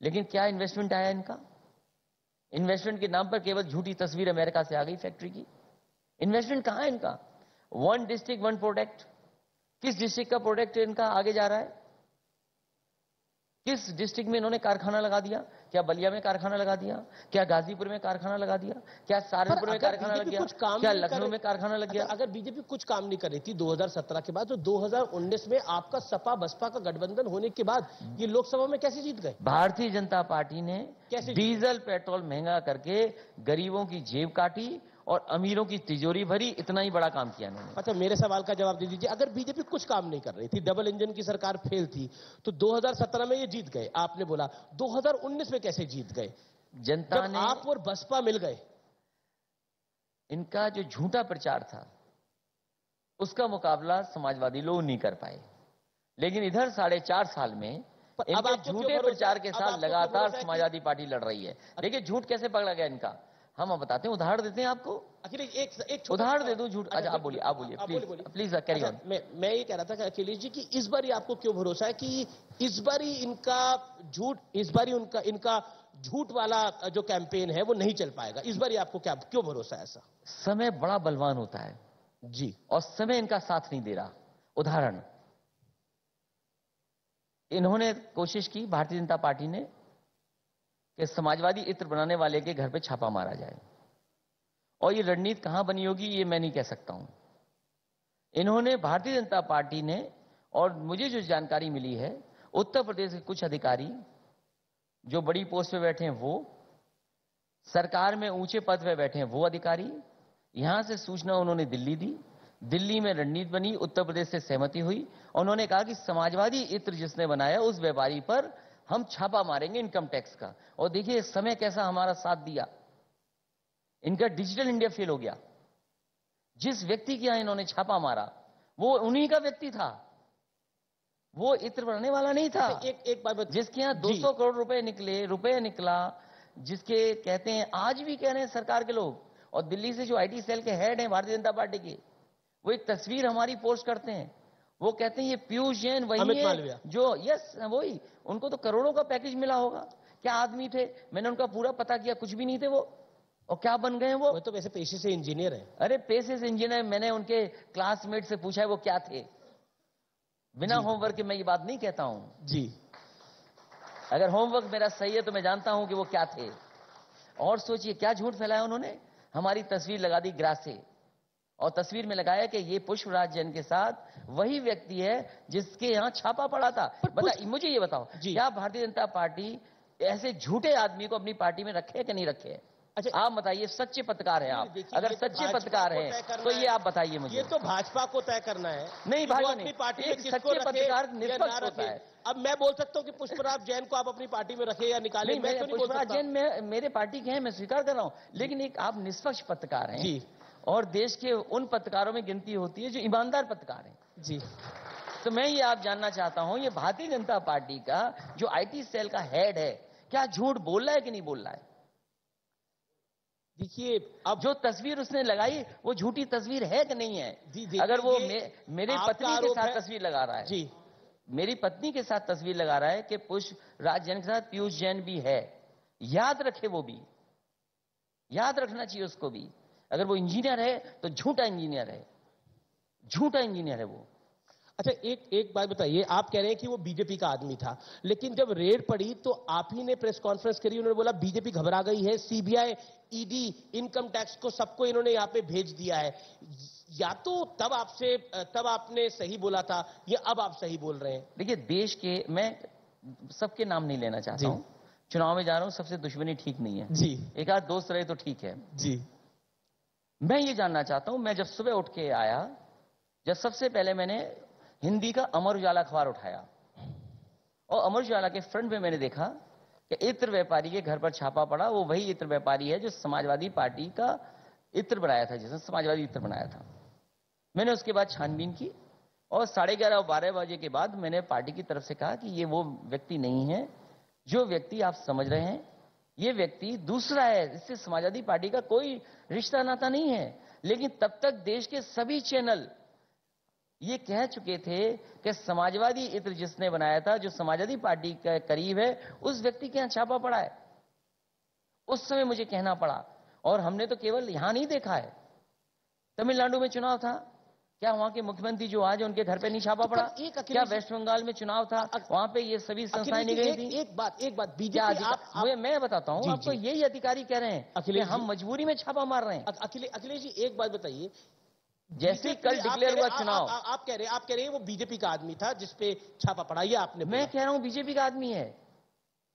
लेकिन क्या इन्वेस्टमेंट आया इनका? इन्वेस्टमेंट के नाम पर केवल झूठी तस्वीर अमेरिका से आ गई फैक्ट्री की। इन्वेस्टमेंट कहाँ है इनका? वन डिस्ट्रिक्ट वन प्रोडक्ट किस डिस्ट्रिक्ट का प्रोडक्ट इनका आगे जा रहा है? किस डिस्ट्रिक्ट में इन्होंने कारखाना लगा दिया? क्या बलिया में कारखाना लगा दिया? क्या गाजीपुर में कारखाना लगा दिया? क्या सहारनपुर में कारखाना लग गया? क्या लखनऊ में कारखाना लग गया? अच्छा, अगर बीजेपी कुछ काम नहीं कर रही थी 2017 के बाद तो 2019 में आपका सपा बसपा का गठबंधन होने के बाद ये लोकसभा में कैसे जीत गए? भारतीय जनता पार्टी ने डीजल पेट्रोल महँगा करके गरीबों की जेब काटी और अमीरों की तिजोरी भरी इतना ही बड़ा काम किया इन्होंने। अच्छा मेरे सवाल का जवाब दे दीजिए। अगर बीजेपी कुछ काम नहीं कर रही थी डबल इंजन की सरकार फेल थी तो 2017 में ये जीत गए। आपने बोला 2019 में कैसे जीत गए? जनता ने आप और बसपा मिल गए। इनका जो झूठा प्रचार था उसका मुकाबला समाजवादी लोग नहीं कर पाए। लेकिन इधर साढ़े चार साल में इनके झूठे प्रचार के साथ लगातार समाजवादी पार्टी लड़ रही है? देखिए झूठ कैसे पकड़ा गया इनका? हम बताते हैं उदाहरण देते हैं आपको। आखिर एक एक उदाहरण दे दूँ झूठ। अच्छा आप बोलिए आप बोलिए प्लीज़ प्लीज़ कैरी अच्छा, ऑन मैं मैं ये कह रहा था कि अखिलेश जी कि इस बार आपको क्यों भरोसा है कि इस बार इनका झूठ इस बार उनका इनका झूठ वाला जो कैंपेन है वो नहीं चल पाएगा। इस बार आपको क्या क्यों भरोसा है ऐसा? समय बड़ा बलवान होता है। जी। और समय इनका साथ नहीं दे रहा। उदाहरण इन्होंने कोशिश की भारतीय जनता पार्टी ने कि समाजवादी इत्र बनाने वाले के घर पे छापा मारा जाए। और ये रणनीति कहाँ बनी होगी, ये मैं नहीं कह सकता हूँ। इन्होंने भारतीय जनता पार्टी ने, और मुझे जो जानकारी मिली है, उत्तर प्रदेश के कुछ अधिकारी जो बड़ी पोस्ट पे बैठे हैं, वो सरकार में ऊँचे पद पे बैठे हैं, वो अधिकारी, यहाँ से सूचना उन्होंने दिल्ली दी। दिल्ली में रणनीति बनी, उत्तर प्रदेश से सहमति हुई। उन्होंने कहा कि समाजवादी इत्र जिसने बनाया, उस व्यापारी पर हम छापा मारेंगे इनकम टैक्स का। और देखिए समय कैसा हमारा साथ दिया। इनका डिजिटल इंडिया फेल हो गया। जिस व्यक्ति के यहाँ इन्होंने छापा मारा वो उन्हीं का व्यक्ति था। वो इत्र बनाने वाला नहीं था। एक एक बात जिसके यहाँ जी। 200 करोड़ रुपए निकले रुपए निकला जिसके कहते हैं आज भी कह रहे हैं सरकार के लोग और दिल्ली से जो आईटी सेल के हेड हैं भारतीय जनता पार्टी के वो एक तस्वीर हमारी पोस्ट करते हैं। वो कहते हैं ये पीयूष जैन वही है जो यस वही। उनको तो करोड़ों का पैकेज मिला होगा। क्या आदमी थे? मैंने उनका पूरा पता किया कुछ भी नहीं थे वो। और क्या बन गए वो? तो वैसे पेशे से इंजीनियर है। अरे पेशे से इंजीनियर मैंने उनके क्लासमेट से पूछा है वो क्या थे? बिना होमवर्क के मैं ये बात नहीं कहता हूँ। जी। अगर होमवर्क मेरा सही है तो मैं जानता हूँ कि वो क्या थे। और सोचिए क्या झूठ फैलाया उन्होंने? हमारी तस्वीर लगा दी ग्रासे और तस्वीर में लगाया कि ये पुष्पराज जैन के साथ वही व्यक्ति है जिसके यहाँ छापा पड़ा था। बता मुझे ये बताओ क्या भारतीय जनता पार्टी ऐसे झूठे आदमी को अपनी पार्टी में रखे कि नहीं रखे अच्छा, आप बताइए सच्चे पत्रकार हैं आप। अगर तो सच्चे पत्रकार हैं तो ये आप बताइए मुझे। ये तो भाजपा को तय करना है। नहीं, भाजपा नहीं। पार्टी एक सच्चे पत्रकार निष्पक्ष होता है। अब मैं बोल सकता हूँ कि पुष्पराज जैन को आप अपनी पार्टी में रखे या निकाले मैं बोल पुष्पराज जैन मेरे पार्टी के हैं मैं स्वीकार कर रहा हूँ। लेकिन एक आप निष्पक्ष पत्रकार हैं। जी। और देश के उन पत्रकारों में गिनती होती है जो ईमानदार पत्रकार हैं। जी। तो मैं ये आप जानना चाहता हूँ ये भारतीय जनता पार्टी का जो आईटी सेल का हेड है क्या झूठ बोल रहा है कि नहीं बोल रहा है? देखिए अब जो तस्वीर उसने लगाई वो झूठी तस्वीर है कि नहीं है? जी, देखिए, अगर वो मे, मेरे पत्नी के साथ तस्वीर लगा रहा है। जी। मेरी पत्नी के साथ तस्वीर लगा रहा है कि पुष्प राज जैन के साथ पीयूष जैन भी है। याद रखे वो भी। याद रखना चाहिए उसको भी। अगर वो इंजीनियर है तो झूठा इंजीनियर है। झूठा इंजीनियर है वो। अच्छा एक एक बात बताइए आप कह रहे हैं कि वो बीजेपी का आदमी था लेकिन जब रेड पड़ी तो आप ही ने प्रेस कॉन्फ्रेंस करी उन्होंने बोला बीजेपी घबरा गई है सीबीआई ईडी इनकम टैक्स को सबको इन्होंने यहाँ पे भेज दिया है। या तो तब आपसे तब आपने सही बोला था या अब आप सही बोल रहे हैं? देखिए देश के मैं सबके नाम नहीं लेना चाहता। हूँ। चुनाव में जा रहा हूँ सबसे दुश्मनी ठीक नहीं है। जी। एक आध दोस्त रहे तो ठीक है। जी। मैं ये जानना चाहता हूँ, मैं जब सुबह उठ के आया, जब सबसे पहले मैंने हिंदी का अमर उजाला अखबार उठाया, और अमर उजाला के फ्रंट में मैंने देखा कि इत्र व्यापारी के घर पर छापा पड़ा, वो वही इत्र व्यापारी है जो समाजवादी पार्टी का इत्र बनाया था, जिसने समाजवादी इत्र बनाया था। मैंने उसके बाद छानबीन की, और साढ़े ग्यारह और बारह बजे के बाद मैंने पार्टी की तरफ़ से कहा कि ये वो व्यक्ति नहीं है, जो व्यक्ति आप समझ रहे हैं ये व्यक्ति दूसरा है, इससे समाजवादी पार्टी का कोई रिश्ता नाता नहीं है। लेकिन तब तक देश के सभी चैनल ये कह चुके थे कि समाजवादी इत्र जिसने बनाया था, जो समाजवादी पार्टी के करीब है, उस व्यक्ति के यहाँ छापा पड़ा है। उस समय मुझे कहना पड़ा, और हमने तो केवल यहाँ नहीं देखा है। तमिलनाडु में चुनाव था। क्या वहाँ के मुख्यमंत्री जो आज उनके घर पे नहीं छापा पड़ा? एक क्या वेस्ट बंगाल में चुनाव था? वहाँ पे ये सभी संस्थाएँ नहीं गई थी। एक, बात एक बात बीजेपी आप, आप मैं बताता हूँ आपको यही अधिकारी कह रहे हैं कि अखिलेश हम मजबूरी में छापा मार रहे हैं। अखिले, अखिलेश जी एक बात बताइए। जैसे कल डिक्लेयर हुआ चुनाव। आप कह रहे हैं आप कह रहे हैं वो बीजेपी का आदमी था जिसपे छापा पड़ा ये आपने मैं कह रहा हूँ बीजेपी का आदमी है।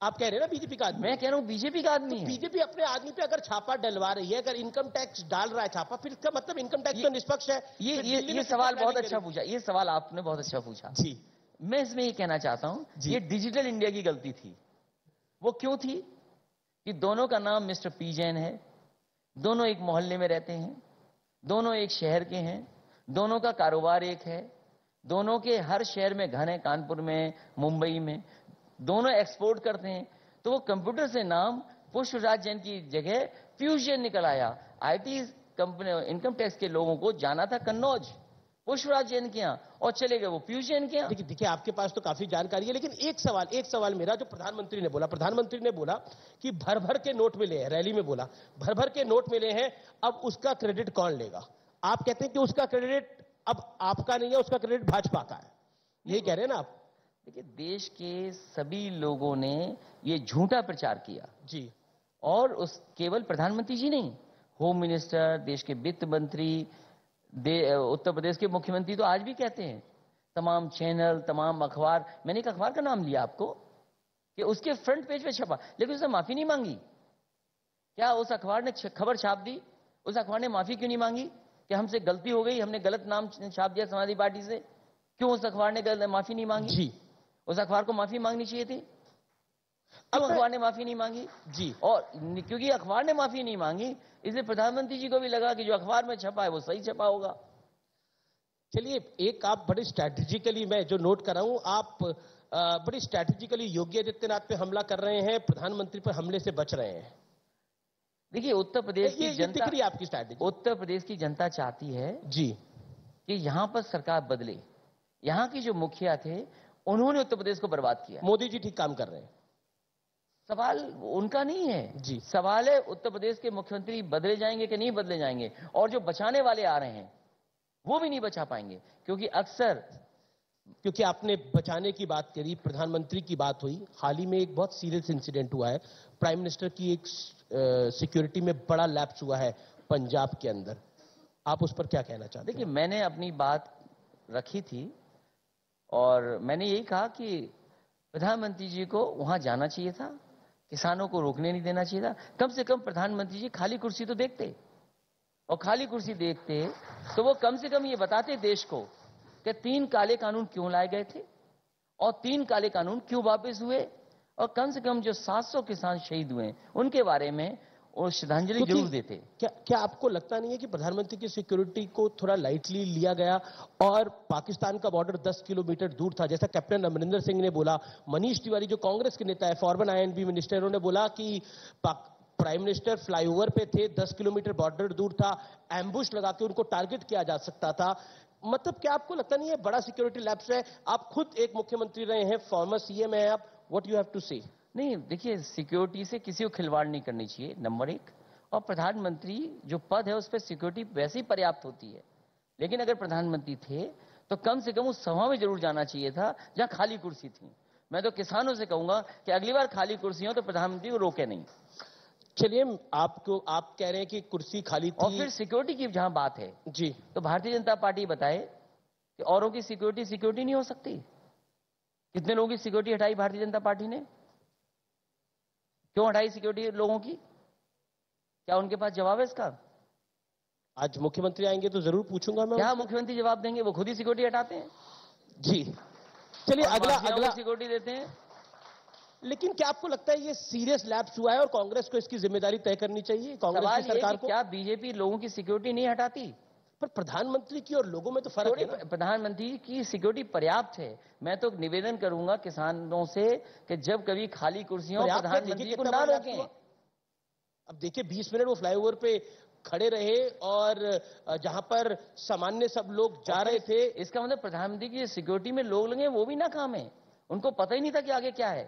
आप कह रहे हैं ना बीजेपी का आदमी? मैं कह रहा हूँ बीजेपी का आदमी है। बीजेपी अपने आदमी पे अगर छापा डलवा रही है अगर इनकम टैक्स डाल रहा है छापा फिर इसका मतलब इनकम टैक्स तो निष्पक्ष है। ये ये ये सवाल बहुत अच्छा पूछा। ये सवाल आपने बहुत अच्छा पूछा। जी। मैं इसमें ये कहना चाहता हूँ ये डिजिटल इंडिया की गलती थी। वो क्यों थी? कि दोनों का नाम मिस्टर पी जैन है दोनों एक मोहल्ले में रहते हैं दोनों एक शहर के हैं दोनों का कारोबार एक है दोनों के हर शहर में घर है कानपुर में मुंबई में दोनों एक्सपोर्ट करते हैं। तो वो कंप्यूटर से नाम पुष्पराज जैन की जगह पीयूष जैन निकल आया। आईटी कंपनी इनकम टैक्स के लोगों को जाना था कन्नौज, पुष्पराज जैन के यहाँ, और चले गए वो पीयूष जैन के यहाँ। देखिए देखिए, आपके पास तो काफ़ी जानकारी है, लेकिन एक सवाल एक सवाल मेरा जो प्रधानमंत्री ने बोला, प्रधानमंत्री ने बोला कि भर भर के नोट मिले हैं, रैली में बोला भर भर के नोट मिले हैं, अब उसका क्रेडिट कौन लेगा? आप कहते हैं कि उसका क्रेडिट अब आपका नहीं है, उसका क्रेडिट भाजपा का है। यही कह रहे हैं ना आप? देखिए देश के सभी लोगों ने ये झूठा प्रचार किया। जी। और उस केवल प्रधानमंत्री जी नहीं होम मिनिस्टर देश के वित्त मंत्री दे, उत्तर प्रदेश के मुख्यमंत्री तो आज भी कहते हैं। तमाम चैनल तमाम अखबार मैंने एक अखबार का नाम लिया आपको कि उसके फ्रंट पेज पे छपा लेकिन उसने माफ़ी नहीं मांगी। क्या उस अखबार ने खबर छाप दी? उस अखबार ने माफ़ी क्यों नहीं मांगी? कि हमसे गलती हो गई हमने गलत नाम छाप दिया समाजवादी पार्टी से क्यों उस अखबार ने माफ़ी नहीं मांगी? जी। उस अखबार को माफ़ी मांगनी चाहिए थी? अब अखबार ने माफ़ी नहीं मांगी। जी और क्योंकि अखबार ने माफ़ी नहीं मांगी इसलिए प्रधानमंत्री जी को भी लगा कि जो अखबार में छपा है वो सही छपा होगा। चलिए एक आप बड़ी स्ट्रैटेजिकली मैं जो नोट कर रहा हूँ आप बड़ी स्ट्रैटेजिकली योगी आदित्यनाथ पे हमला कर रहे हैं प्रधानमंत्री पर हमले से बच रहे हैं। देखिए उत्तर प्रदेश की दिख जनता रही आपकी स्ट्रैटेजी उत्तर प्रदेश की जनता चाहती है जी। कि यहाँ पर सरकार बदले। यहाँ की जो मुखिया थे उन्होंने उत्तर प्रदेश को बर्बाद किया। मोदी जी ठीक काम कर रहे हैं। सवाल उनका नहीं है। जी। सवाल है उत्तर प्रदेश के मुख्यमंत्री बदले जाएँगे कि नहीं बदले जाएँगे? और जो बचाने वाले आ रहे हैं वो भी नहीं बचा पाएँगे। क्योंकि अक्सर क्योंकि आपने बचाने की बात करी प्रधानमंत्री की बात हुई। हाल ही में एक बहुत सीरियस इंसिडेंट हुआ है। प्राइम मिनिस्टर की एक सिक्योरिटी में बड़ा लैप्स हुआ है पंजाब के अंदर। आप उस पर क्या कहना चाहते देखिए मैंने अपनी बात रखी थी और मैंने यही कहा कि प्रधानमंत्री जी को वहाँ जाना चाहिए था, किसानों को रोकने नहीं देना चाहिए था। कम से कम प्रधानमंत्री जी खाली कुर्सी तो देखते, और खाली कुर्सी देखते तो वो कम से कम ये बताते देश को कि तीन काले कानून क्यों लाए गए थे, और तीन काले कानून क्यों वापस हुए, और कम से कम जो 700 किसान शहीद हुए उनके बारे में वो श्रद्धांजलि क्योंकि- ज़रूर देते। क्या क्या आपको लगता नहीं है कि प्रधानमंत्री की सिक्योरिटी को थोड़ा लाइटली लिया गया और पाकिस्तान का बॉर्डर 10 किलोमीटर दूर था? जैसा कैप्टन अमरिंदर सिंह ने बोला मनीष तिवारी जो कांग्रेस के नेता है फॉरवर्ड आईएनबी मिनिस्टर उन्होंने बोला कि प्राइम मिनिस्टर फ्लाईओवर पे थे 10 किलोमीटर बॉर्डर दूर था एम्बुश लगा के उनको टारगेट किया जा सकता था। मतलब क्या आपको लगता नहीं है बड़ा सिक्योरिटी लैब्स है? आप खुद एक मुख्यमंत्री रहे हैं फॉर्मर सीएम है आप व्हाट यू हैव टू से नहीं देखिए सिक्योरिटी से किसी को खिलवाड़ नहीं करनी चाहिए नंबर एक। और प्रधानमंत्री जो पद है उस पर सिक्योरिटी वैसे ही पर्याप्त होती है। लेकिन अगर प्रधानमंत्री थे तो कम से कम उस सभा में ज़रूर जाना चाहिए था जहाँ खाली कुर्सी थी। मैं तो किसानों से कहूँगा कि अगली बार खाली कुर्सी हो तो प्रधानमंत्री को रोके नहीं। चलिए आपको आप कह रहे हैं कि कुर्सी खाली थी। और फिर सिक्योरिटी की जहाँ बात है जी। तो भारतीय जनता पार्टी बताए कि औरों की सिक्योरिटी सिक्योरिटी नहीं हो सकती। कितने लोगों की सिक्योरिटी हटाई भारतीय जनता पार्टी ने? क्यों हटाई सिक्योरिटी लोगों की? क्या उनके पास जवाब है इसका? आज मुख्यमंत्री आएँगे तो ज़रूर पूछूँगा मैं क्या मुख्यमंत्री जवाब देंगे? वो खुद ही सिक्योरिटी हटाते हैं। जी। चलिए अगला अगला सिक्योरिटी देते हैं। लेकिन क्या आपको लगता है ये सीरियस लैप्स हुआ है और कांग्रेस को इसकी ज़िम्मेदारी तय करनी चाहिए? कांग्रेस की सरकार को क्या बीजेपी लोगों की सिक्योरिटी नहीं हटाती? पर प्रधानमंत्री की और लोगों में तो फ़र्क है प्रधानमंत्री की सिक्योरिटी पर्याप्त है। मैं तो निवेदन करूँगा किसानों से कि जब कभी खाली कुर्सियों प्रधानमंत्री को ना रोकें? अब देखिए 20 मिनट वो फ्लाईओवर पे खड़े रहे और जहाँ पर सामान्य सब लोग जा रहे थे। इसका मतलब प्रधानमंत्री की सिक्योरिटी में लोग लगे वो भी ना काम है। उनको पता ही नहीं था कि आगे क्या है।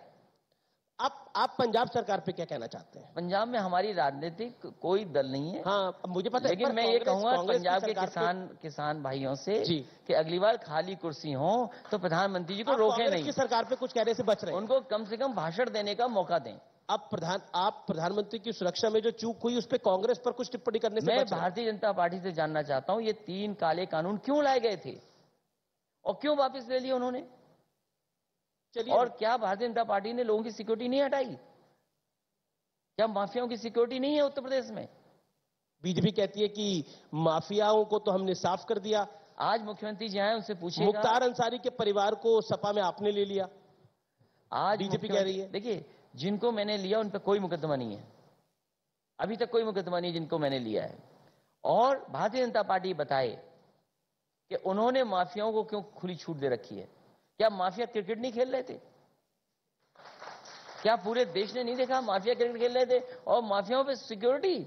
आप आप पंजाब सरकार पे क्या कहना चाहते हैं? पंजाब में हमारी राजनीतिक कोई दल नहीं है। हाँ अब मुझे पता है लेकिन मैं ये कहूँगा पंजाब के किसान किसान भाइयों से कि अगली बार खाली कुर्सी हो तो प्रधानमंत्री जी को रोके नहीं। की सरकार पे कुछ कहने से बच रहे हैं। उनको कम से कम भाषण देने का मौका दें। आप प्रधान आप प्रधानमंत्री की सुरक्षा में जो चूक हुई उस पर कांग्रेस पर कुछ टिप्पणी करने से मैं। भारतीय जनता पार्टी से जानना चाहता हूँ ये तीन काले कानून क्यों लाए गए थे? और क्यों वापस ले लिए उन्होंने? चलिए। और क्या भारतीय जनता पार्टी ने लोगों की सिक्योरिटी नहीं हटाई? क्या माफियाओं की सिक्योरिटी नहीं है उत्तर प्रदेश में? बीजेपी कहती है कि माफियाओं को तो हमने साफ़ कर दिया। आज मुख्यमंत्री जी आए उनसे पूछे मुख्तार अंसारी के परिवार को सपा में आपने ले लिया। आज बीजेपी कह रही है। देखिए जिनको मैंने लिया उन पर कोई मुकदमा नहीं है। अभी तक कोई मुकदमा नहीं जिनको मैंने लिया है। और भारतीय जनता पार्टी बताए कि उन्होंने माफियाओं को क्यों खुली छूट दे रखी है? क्या माफिया क्रिकेट नहीं खेल रहे थे? क्या पूरे देश ने नहीं देखा माफिया क्रिकेट खेल रहे थे? और माफियाओं पे सिक्योरिटी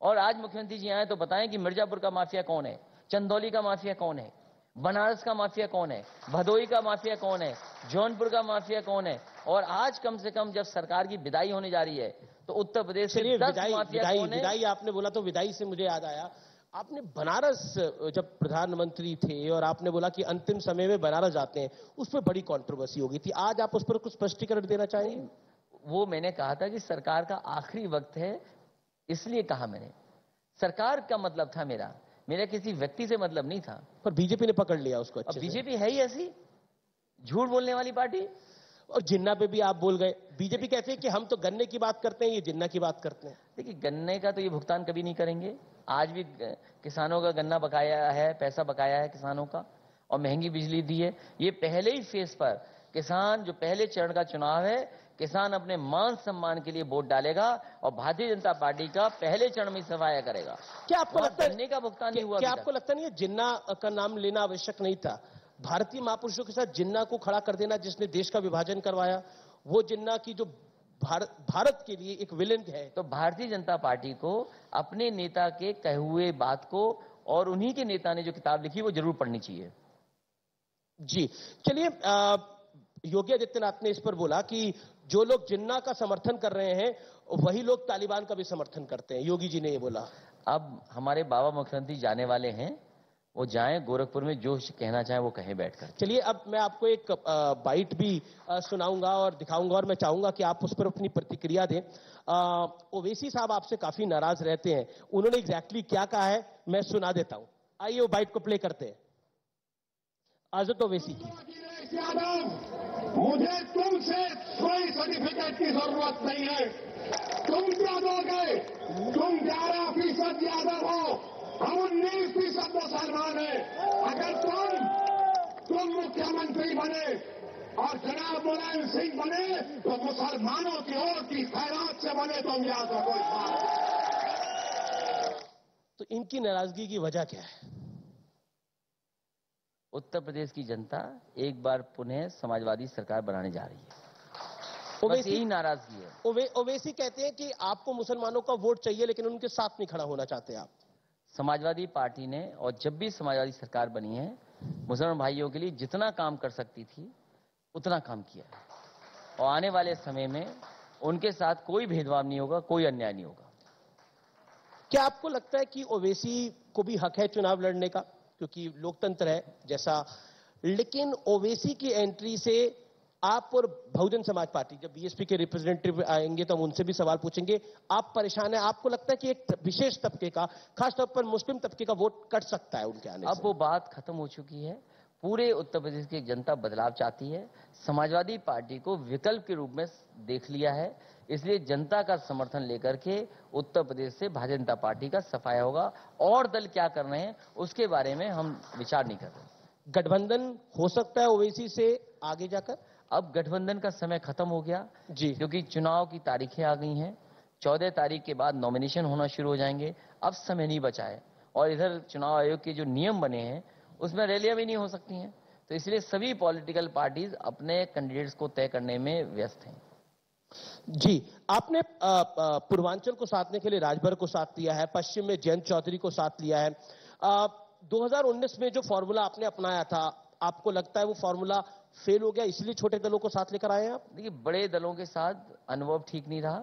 और आज मुख्यमंत्री जी आए तो बताएँ कि मिर्जापुर का माफिया कौन है? चंदौली का माफिया कौन है? बनारस का माफिया कौन है? भदोई का माफिया कौन है? जौनपुर का माफिया कौन है? और आज कम से कम जब सरकार की विदाई होने जा रही है तो उत्तर प्रदेश से विदाई माफिया विदाई विदाई आपने बोला तो विदाई से मुझे याद आया। आपने बनारस जब प्रधानमंत्री थे और आपने बोला कि अंतिम समय में बनारस जाते हैं उस पर बड़ी कंट्रोवर्सी हो गई थी। आज आप उस पर कुछ स्पष्टीकरण देना चाहेंगे? वो मैंने कहा था कि सरकार का आखिरी वक्त है इसलिए कहा मैंने। सरकार का मतलब था मेरा। मेरा किसी व्यक्ति से मतलब नहीं था। पर बीजेपी ने पकड़ लिया उसको अच्छे बीजेपी है ही ऐसी? झूठ बोलने वाली पार्टी? और जिन्ना पे भी आप बोल गए बीजेपी कहती है कि हम तो गन्ने की बात करते हैं ये जिन्ना की बात करते हैं। देखिए गन्ने का तो ये भुगतान कभी नहीं करेंगे। आज भी किसानों का गन्ना बकाया है पैसा बकाया है किसानों का और महँगी बिजली दी है। ये पहले ही फ़ेज़ पर किसान जो पहले चरण का चुनाव है किसान अपने मान सम्मान के लिए वोट डालेगा और भारतीय जनता पार्टी का पहले चरण में सफाया करेगा। क्या आपको लगता है गन्ने का भुगतान नहीं हुआ क्या आपको लगता नहीं है जिन्ना का नाम लेना आवश्यक नहीं था? भारतीय महापुरुषों के साथ जिन्ना को खड़ा कर देना जिसने देश का विभाजन करवाया वो जिन्ना की जो भारत भारत के लिए एक विलेन है। तो भारतीय जनता पार्टी को अपने नेता के कहे हुए बात को और उन्हीं के नेता ने जो किताब लिखी वो ज़रूर पढ़नी चाहिए। जी चलिए योगी आदित्यनाथ ने इस पर बोला कि जो लोग जिन्ना का समर्थन कर रहे हैं वही लोग तालिबान का भी समर्थन करते हैं। योगी जी ने ये बोला। अब हमारे बाबा मुख्यमंत्री जाने वाले हैं। वो जाएँ गोरखपुर में जो कहना चाहे वो कहें बैठकर। चलिए अब मैं आपको एक बाइट भी सुनाऊँगा और दिखाऊँगा और मैं चाहूँगा कि आप उस पर अपनी प्रतिक्रिया दें। ओवैसी साहब आपसे काफ़ी नाराज़ रहते हैं। उन्होंने एग्जैक्टली क्या कहा है मैं सुना देता हूँ। आइए वो बाइट को प्ले करते हैं। आजत ओवैसी की। मुझे तुमसे कोई सर्टिफिकेट की ज़रूरत नहीं है। तुम क्या दोगे? तुम ग्यारह फ़ीसद यादव हो। हम उन्नीस फ़ीसद मुसलमान हैं। अगर तुम तुम मुख्यमंत्री बने और जनाब मुलायम सिंह बने तो मुसलमानों की ओर की खैरात से बने तुम याद रखो तो इनकी नाराज़गी की वजह क्या है? उत्तर प्रदेश की जनता एक बार पुनः समाजवादी सरकार बनाने जा रही है। ओवैसी यही नाराज़गी है। ओवे, ओवैसी कहते हैं कि आपको मुसलमानों का वोट चाहिए लेकिन उनके साथ नहीं खड़ा होना चाहते आप। समाजवादी पार्टी ने और जब भी समाजवादी सरकार बनी है, मुसलमान भाइयों के लिए जितना काम कर सकती थी, उतना काम किया और आने वाले समय में उनके साथ कोई भेदभाव नहीं होगा, कोई अन्याय नहीं होगा। क्या आपको लगता है कि ओवैसी को भी हक है चुनाव लड़ने का? क्योंकि लोकतंत्र है जैसा। लेकिन ओवैसी की एंट्री से आप और बहुजन समाज पार्टी जब बीएसपी के रिप्रेजेंटेटिव आएँगे तो हम उनसे भी सवाल पूछेंगे। आप परेशान है आपको लगता है कि एक विशेष तबके का खासतौर पर मुस्लिम तबके का वोट कट सकता है उनके आने अब से? वो बात खत्म हो चुकी है। पूरे उत्तर प्रदेश की जनता बदलाव चाहती है। समाजवादी पार्टी को विकल्प के रूप में देख लिया है। इसलिए जनता का समर्थन लेकर के उत्तर प्रदेश से भारतीय जनता पार्टी का सफाया होगा। और दल क्या कर रहे हैं उसके बारे में हम विचार नहीं कर रहे। गठबंधन हो सकता है ओवैसी से आगे जाकर। अब गठबंधन का समय खत्म हो गया जी। क्योंकि चुनाव की तारीखें आ गई हैं। चौदह तारीख के बाद नॉमिनेशन होना शुरू हो जाएँगे। अब समय नहीं बचा है। और इधर चुनाव आयोग के जो नियम बने हैं उसमें रैलियाँ भी नहीं हो सकती हैं। तो इसलिए सभी पॉलिटिकल पार्टीज़ अपने कैंडिडेट्स को तय करने में व्यस्त हैं। जी आपने पूर्वांचल को साधने के लिए राजभर को साथ लिया है पश्चिम में जयंत चौधरी को साथ लिया है। 2019 में जो फॉर्मूला आपने अपनाया था आपको लगता है वो फॉर्मूला फेल हो गया इसलिए छोटे दलों को साथ लेकर आए आप? देखिए बड़े दलों के साथ अनुभव ठीक नहीं रहा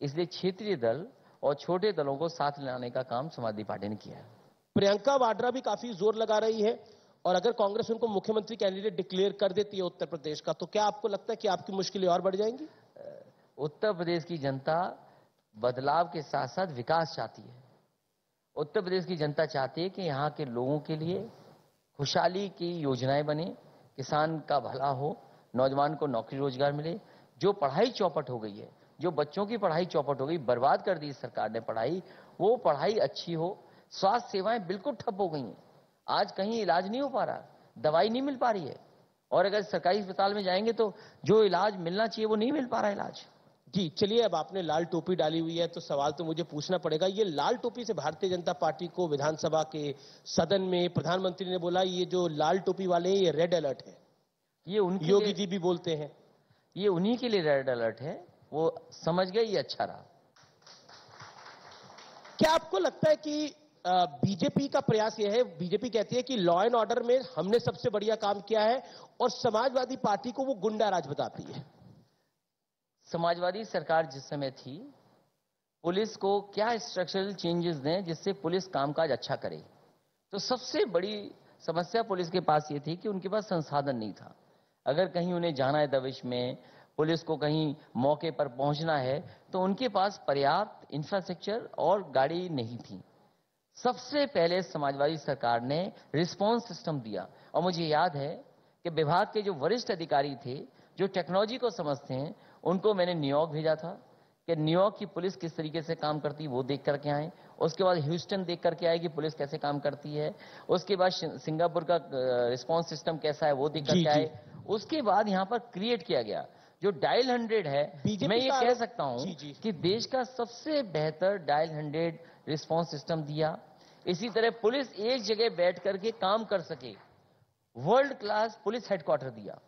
इसलिए क्षेत्रीय दल और छोटे दलों को साथ लाने का काम समाजवादी पार्टी ने किया है। प्रियंका वाड्रा भी काफ़ी ज़ोर लगा रही है और अगर कांग्रेस उनको मुख्यमंत्री कैंडिडेट डिक्लेयर कर देती है उत्तर प्रदेश का तो क्या आपको लगता है कि आपकी मुश्किलें और बढ़ जाएँगी? उत्तर प्रदेश की जनता बदलाव के साथ साथ विकास चाहती है। उत्तर प्रदेश की जनता चाहती है कि यहाँ के लोगों के लिए खुशहाली की योजनाएँ बने किसान का भला हो, नौजवान को नौकरी रोज़गार मिले, जो पढ़ाई चौपट हो गई है, जो बच्चों की पढ़ाई चौपट हो गई, बर्बाद कर दी सरकार ने पढ़ाई, वो पढ़ाई अच्छी हो, स्वास्थ्य सेवाएँ बिल्कुल ठप हो गई हैं। आज कहीं इलाज नहीं हो पा रहा, दवाई नहीं मिल पा रही है। और अगर सरकारी अस्पताल में जाएँगे तो जो इलाज मिलना चाहिए, वो नहीं मिल पा रहा इलाज। जी चलिए अब आपने लाल टोपी डाली हुई है तो सवाल तो मुझे पूछना पड़ेगा। ये लाल टोपी से भारतीय जनता पार्टी को विधानसभा के सदन में प्रधानमंत्री ने बोला ये जो लाल टोपी वाले हैं ये रेड अलर्ट है। ये उनके योगी जी भी बोलते हैं। ये उन्हीं के लिए रेड अलर्ट है। वो समझ गए ये अच्छा रहा। क्या आपको लगता है कि बीजेपी का प्रयास यह है? बीजेपी कहती है कि लॉ एंड ऑर्डर में हमने सबसे बढ़िया काम किया है और समाजवादी पार्टी को वो गुंडा राज बताती है। समाजवादी सरकार जिस समय थी, पुलिस को क्या स्ट्रक्चरल चेंजेस दें जिससे पुलिस कामकाज अच्छा करे? तो सबसे बड़ी समस्या पुलिस के पास ये थी कि उनके पास संसाधन नहीं था। अगर कहीं उन्हें जाना है दबिश में, पुलिस को कहीं मौके पर पहुँचना है तो उनके पास पर्याप्त इंफ्रास्ट्रक्चर और गाड़ी नहीं थी। सबसे पहले समाजवादी सरकार ने रिस्पॉन्स सिस्टम दिया। और मुझे याद है कि विभाग के जो वरिष्ठ अधिकारी थे, जो टेक्नोलॉजी को समझते हैं उनको मैंने न्यूयॉर्क भेजा था कि न्यूयॉर्क की पुलिस किस तरीके से काम करती है वो देख करके आए। उसके बाद ह्यूस्टन देख करके आए कि पुलिस कैसे काम करती है। उसके बाद सिंगापुर का रिस्पॉन्स सिस्टम कैसा है वो देख करके आए। उसके बाद यहाँ पर क्रिएट किया गया। जो डायल हंड्रेड है मैं ये कह सकता हूँ। कि देश का सबसे बेहतर डायल हंड्रेड रिस्पॉन्स सिस्टम दिया। इसी तरह पुलिस एक जगह बैठ करके काम कर सके। वर्ल्ड क्लास पुलिस हेडक्वार्टर दिया।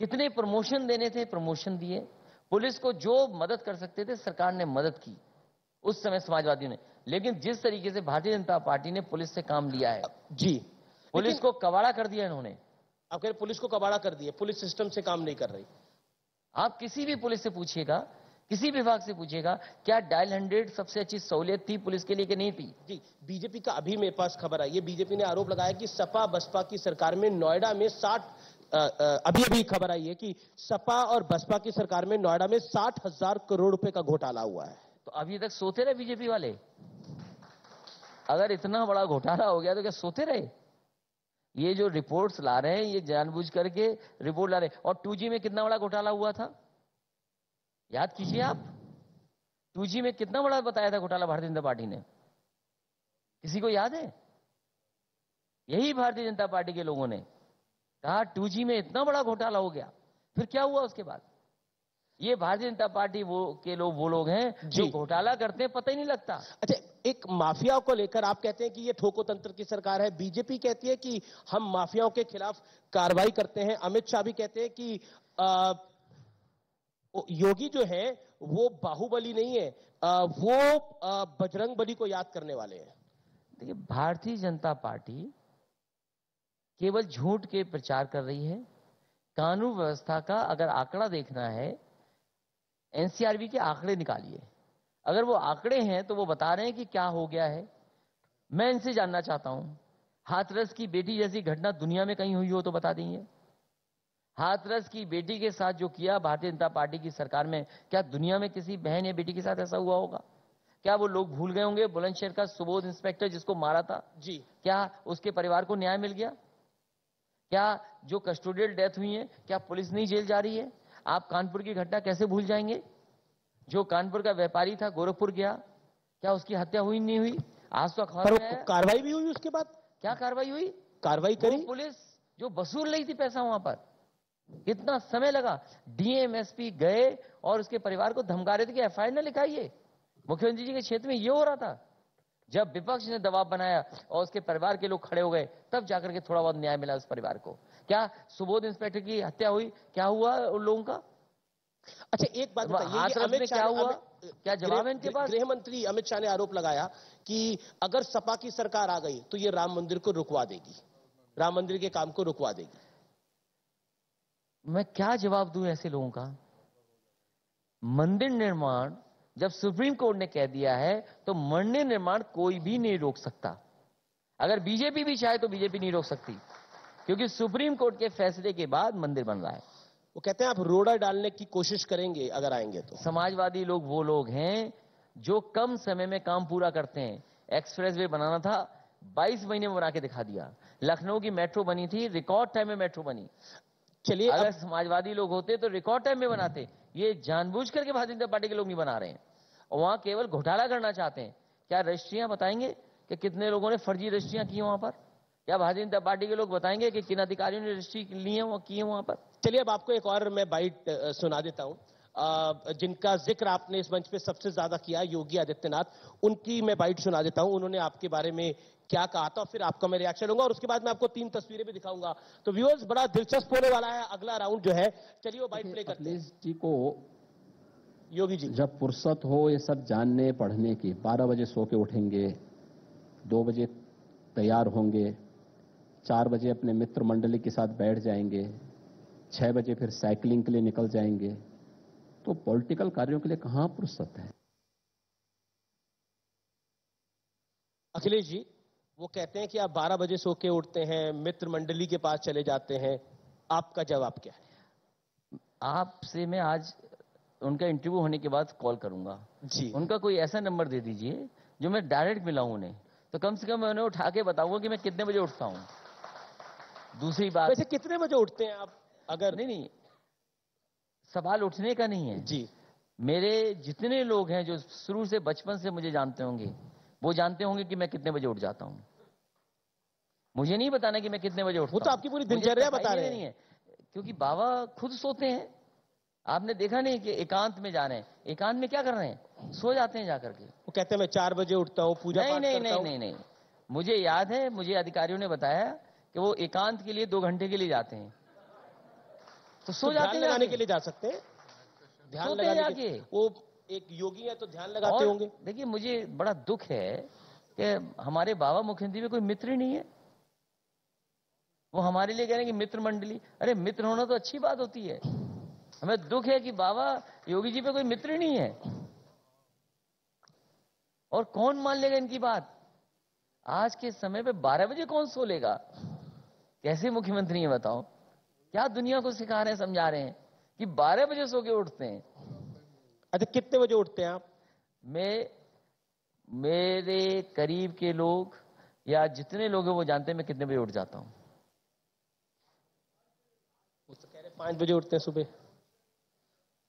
कितने प्रमोशन देने थे प्रमोशन दिए। पुलिस को जो मदद कर सकते थे सरकार ने मदद की उस समय समाजवादियों ने। लेकिन जिस तरीके से भारतीय जनता पार्टी ने पुलिस से काम लिया है जी। पुलिस को कबाड़ा कर दिया इन्होंने। आप कह रहे पुलिस को कबाड़ा कर दिया पुलिस सिस्टम से काम नहीं कर रही। आप किसी भी पुलिस से पूछिएगा किसी विभाग से पूछिएगा क्या डायल हंड्रेड सबसे अच्छी सहूलियत थी पुलिस के लिए कि नहीं थी? जी बीजेपी का अभी मेरे पास खबर आई। है बीजेपी ने आरोप लगाया कि सपा बसपा की सरकार में नोएडा में साठ अभी अभी खबर आई है कि सपा और बसपा की सरकार में नोएडा में साठ हज़ार करोड़ रुपए का घोटाला हुआ है। तो अभी तक सोते रहे बीजेपी वाले? अगर इतना बड़ा घोटाला हो गया तो क्या सोते रहे? ये जो रिपोर्ट्स ला रहे हैं, ये जानबूझ करके रिपोर्ट ला रहे हैं। और 2G में कितना बड़ा घोटाला हुआ था? याद कीजिए आप। 2G में कितना बड़ा बताया था घोटाला भारतीय जनता पार्टी ने? किसी को याद है? यही भारतीय जनता पार्टी के लोगों ने। कहा 2G में इतना बड़ा घोटाला हो गया। फिर क्या हुआ उसके बाद? ये भारतीय जनता पार्टी वो के लोग वो लोग हैं जो घोटाला करते हैं पता ही नहीं लगता। अच्छा एक माफिया को लेकर आप कहते हैं कि ये ठोको तंत्र की सरकार है। बीजेपी कहती है कि हम माफियाओं के खिलाफ कार्रवाई करते हैं। अमित शाह भी कहते हैं कि आ, योगी जो है वो बाहुबली नहीं है। आ, वो आ, बजरंग बली को याद करने वाले हैं। देखिए भारतीय जनता पार्टी केवल झूठ के प्रचार कर रही है। कानून व्यवस्था का अगर आंकड़ा देखना है एनसीआरबी के आंकड़े निकालिए। अगर वो आंकड़े हैं तो वो बता रहे हैं कि क्या हो गया है। मैं इनसे जानना चाहता हूँ। हाथरस की बेटी जैसी घटना दुनिया में कहीं हुई हो तो बता देंगे। हाथरस की बेटी के साथ जो किया भारतीय जनता पार्टी की सरकार में क्या दुनिया में किसी बहन या बेटी के साथ ऐसा हुआ होगा? क्या वो लोग भूल गए होंगे? बुलंदशहर का सुबोध इंस्पेक्टर जिसको मारा था जी। क्या उसके परिवार को न्याय मिल गया? क्या जो कस्टोडियल डेथ हुई है क्या पुलिस नहीं जेल जा रही है? आप कानपुर की घटना कैसे भूल जाएँगे? जो कानपुर का व्यापारी था गोरखपुर गया क्या उसकी हत्या हुई नहीं हुई? आज तो अखबार में। कार्रवाई भी हुई उसके बाद? क्या कार्रवाई हुई? कार्रवाई करी? पुलिस जो वसूल रही थी पैसा वहाँ पर। कितना समय लगा? डीएमएसपी गए और उसके परिवार को धमका रहे थे कि एफआईआर न लिखाइए। मुख्यमंत्री जी के क्षेत्र में ये हो रहा था। जब विपक्ष ने दबाव बनाया और उसके परिवार के लोग खड़े हो गए तब जाकर के थोड़ा बहुत न्याय मिला उस परिवार को। क्या सुबोध इंस्पेक्टर की हत्या हुई? क्या हुआ उन लोगों का? अच्छा एक बात बताइए क्या हुआ? क्या जवाब है इनके पास? गृह मंत्री अमित शाह ने आरोप लगाया कि अगर सपा की सरकार आ गई तो ये राम मंदिर को रुकवा देगी। राम मंदिर के काम को रुकवा देगी। मैं क्या जवाब दूँ ऐसे लोगों का? मंदिर निर्माण जब सुप्रीम कोर्ट ने कह दिया है तो मंदिर निर्माण कोई भी नहीं रोक सकता। अगर बीजेपी भी चाहे तो बीजेपी नहीं रोक सकती क्योंकि सुप्रीम कोर्ट के फैसले के बाद मंदिर बन रहा है। वो कहते हैं आप रोड़ा डालने की कोशिश करेंगे अगर आएँगे तो। समाजवादी लोग वो लोग हैं जो कम समय में काम पूरा करते हैं। एक्सप्रेस वे बनाना था 22 महीने में बना के दिखा दिया। लखनऊ की मेट्रो बनी थी रिकॉर्ड टाइम में मेट्रो बनी। चलिए अब अगर समाजवादी लोग होते तो रिकॉर्ड टाइम में बनाते। ये जानबूझ करके भारतीय जनता पार्टी के लोग नहीं बना रहे हैं। और वहाँ केवल घोटाला करना चाहते हैं। क्या रजिस्ट्रियाँ बताएँगे कि कितने लोगों ने फर्जी रजिस्ट्रियाँ की वहाँ पर? क्या भारतीय जनता पार्टी के लोग बताएँगे कि किन अधिकारियों ने रजिस्ट्री ली है वहाँ की है वहाँ पर? चलिए अब आपको एक और मैं बाइट सुना देता हूँ। जिनका ज़िक्र आपने इस मंच पे सबसे ज़्यादा किया योगी आदित्यनाथ उनकी मैं बाइट सुना देता हूँ। उन्होंने आपके बारे में क्या कहा था फिर आपका मैं रिएक्शन लूँगा और उसके बाद मैं आपको तीन तस्वीरें भी दिखाऊँगा। तो व्यूअर्स बड़ा दिलचस्प होने वाला है अगला राउंड जो है। चलिए वो बाइट प्ले करते हैं। जी को योगी जी। जब फुर्सत हो ये सब जानने पढ़ने की बारह बजे सो के उठेंगे दो बजे तैयार होंगे चार बजे अपने मित्र मंडली के साथ बैठ जाएँगे छह बजे फिर साइकिलिंग के लिए निकल जाएँगे। तो पॉलिटिकल कार्यों के लिए कहाँ फुर्सत है? अखिलेश जी वो कहते हैं कि आप 12 बजे सो के उठते हैं मित्र मंडली के पास चले जाते हैं। आपका जवाब क्या है? आपसे मैं आज उनका इंटरव्यू होने के बाद कॉल करूँगा। जी। उनका कोई ऐसा नंबर दे दीजिए जो मैं डायरेक्ट मिलाऊं उन्हें। तो कम से कम मैं उन्हें उठा के बताऊँगा कि मैं कितने बजे उठता हूँ। दूसरी बात वैसे कितने बजे उठते हैं आप? अगर नहीं नहीं। सवाल उठने का नहीं है। जी। मेरे जितने लोग हैं जो शुरू से बचपन से मुझे जानते होंगे वो जानते होंगे कि मैं कितने बजे उठ जाता हूँ। मुझे नहीं बताना कि मैं कितने बजे उठता वो तो आपकी पूरी दिनचर्या बता रहे देनी है क्योंकि बाबा खुद सोते हैं। आपने देखा नहीं कि एकांत में जा रहे हैं? एकांत में क्या कर रहे हैं? सो जाते हैं जाकर के। वो कहते हैं मैं चार बजे उठता हूँ पूजा नहीं नहीं नहीं नहीं नहीं। मुझे याद है मुझे अधिकारियों ने बताया कि वो एकांत के लिए दो घंटे के लिए जाते हैं। तो सो तो जाते हैं लगाने के लिए जा सकते हैं? ध्यान लगाने जाके। वो एक योगी है तो ध्यान लगाते होंगे। देखिए मुझे बड़ा दुख है कि हमारे बाबा मुख्यमंत्री में कोई मित्र ही नहीं है। वो हमारे लिए कह रहे हैं कि मित्र मंडली। अरे मित्र होना तो अच्छी बात होती है। हमें दुख है कि बाबा योगी जी पे कोई मित्र नहीं है। और कौन मान लेगा इनकी बात? आज के समय पे 12 बजे कौन सो लेगा? कैसे मुख्यमंत्री है बताओ? क्या दुनिया को सिखा रहे हैं समझा रहे हैं कि 12 बजे सो के उठते हैं? अच्छा कितने बजे उठते हैं आप? मैं मेरे करीब के लोग या जितने लोग हैं वो जानते हैं मैं कितने बजे उठ जाता हूँ। पाँच बजे उठते हैं सुबह।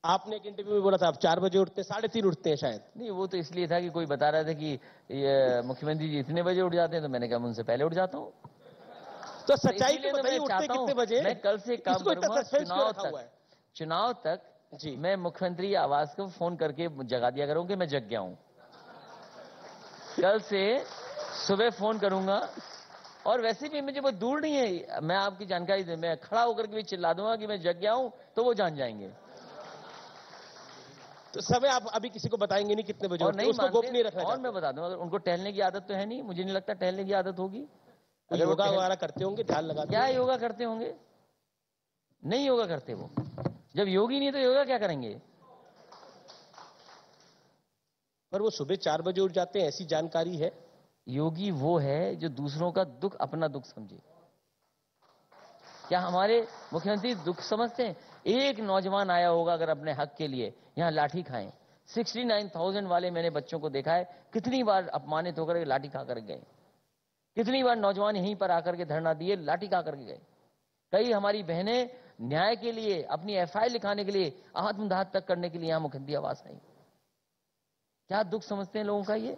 आपने एक इंटरव्यू में बोला था आप चार बजे उठते साढ़े तीन उठते हैं शायद। नहीं वो तो इसलिए था कि कोई बता रहा था कि ये मुख्यमंत्री जी इतने बजे उठ जाते हैं तो मैंने कहा उनसे पहले उठ जाता हूँ। तो सच्चाई इसीलिए तो तो बताइए मैं उठते कितने बजे? मैं कल से काम करूँगा चुनाव तक चुनाव तक जी। मैं मुख्यमंत्री आवास को फ़ोन करके जगा दिया करूँ कि मैं जग गया हूँ? कल से सुबह फ़ोन करूँगा और वैसे भी मुझे वो दूर नहीं है मैं आपकी जानकारी दे मैं खड़ा होकर के भी चिल्ला दूँगा कि मैं जग गया हूँ तो वो जान जाएँगे। तो समय आप अभी किसी को बताएँगे नहीं कितने बजे और नहीं उसको गोपनीय रखना और मैं बता दूँ अगर उनको टहलने की आदत तो है नहीं मुझे नहीं लगता टहलने की आदत होगी। अगर योगा वगैरह करते होंगे ध्यान लगाते क्या। योगा करते होंगे? नहीं योगा करते वो। जब योगी नहीं तो योगा क्या करेंगे? पर वो सुबह चार बजे उठ जाते हैं ऐसी जानकारी है। योगी वो है जो दूसरों का दुख अपना दुख समझे। क्या हमारे मुख्यमंत्री दुख समझते हैं? एक नौजवान आया होगा अगर अपने हक के लिए यहाँ लाठी खाएँ। 69,000 वाले मैंने बच्चों को देखा है कितनी बार अपमानित होकर लाठी खा कर गए। कितनी बार नौजवान यहीं पर आकर के धरना दिए लाठी खा करके गए। कई हमारी बहनें न्याय के लिए अपनी एफ़ लिखाने के लिए आत्मदाह तक करने के लिए यहाँ मुख्यमंत्री आवास आई क्या दुख समझते हैं लोगों का ये?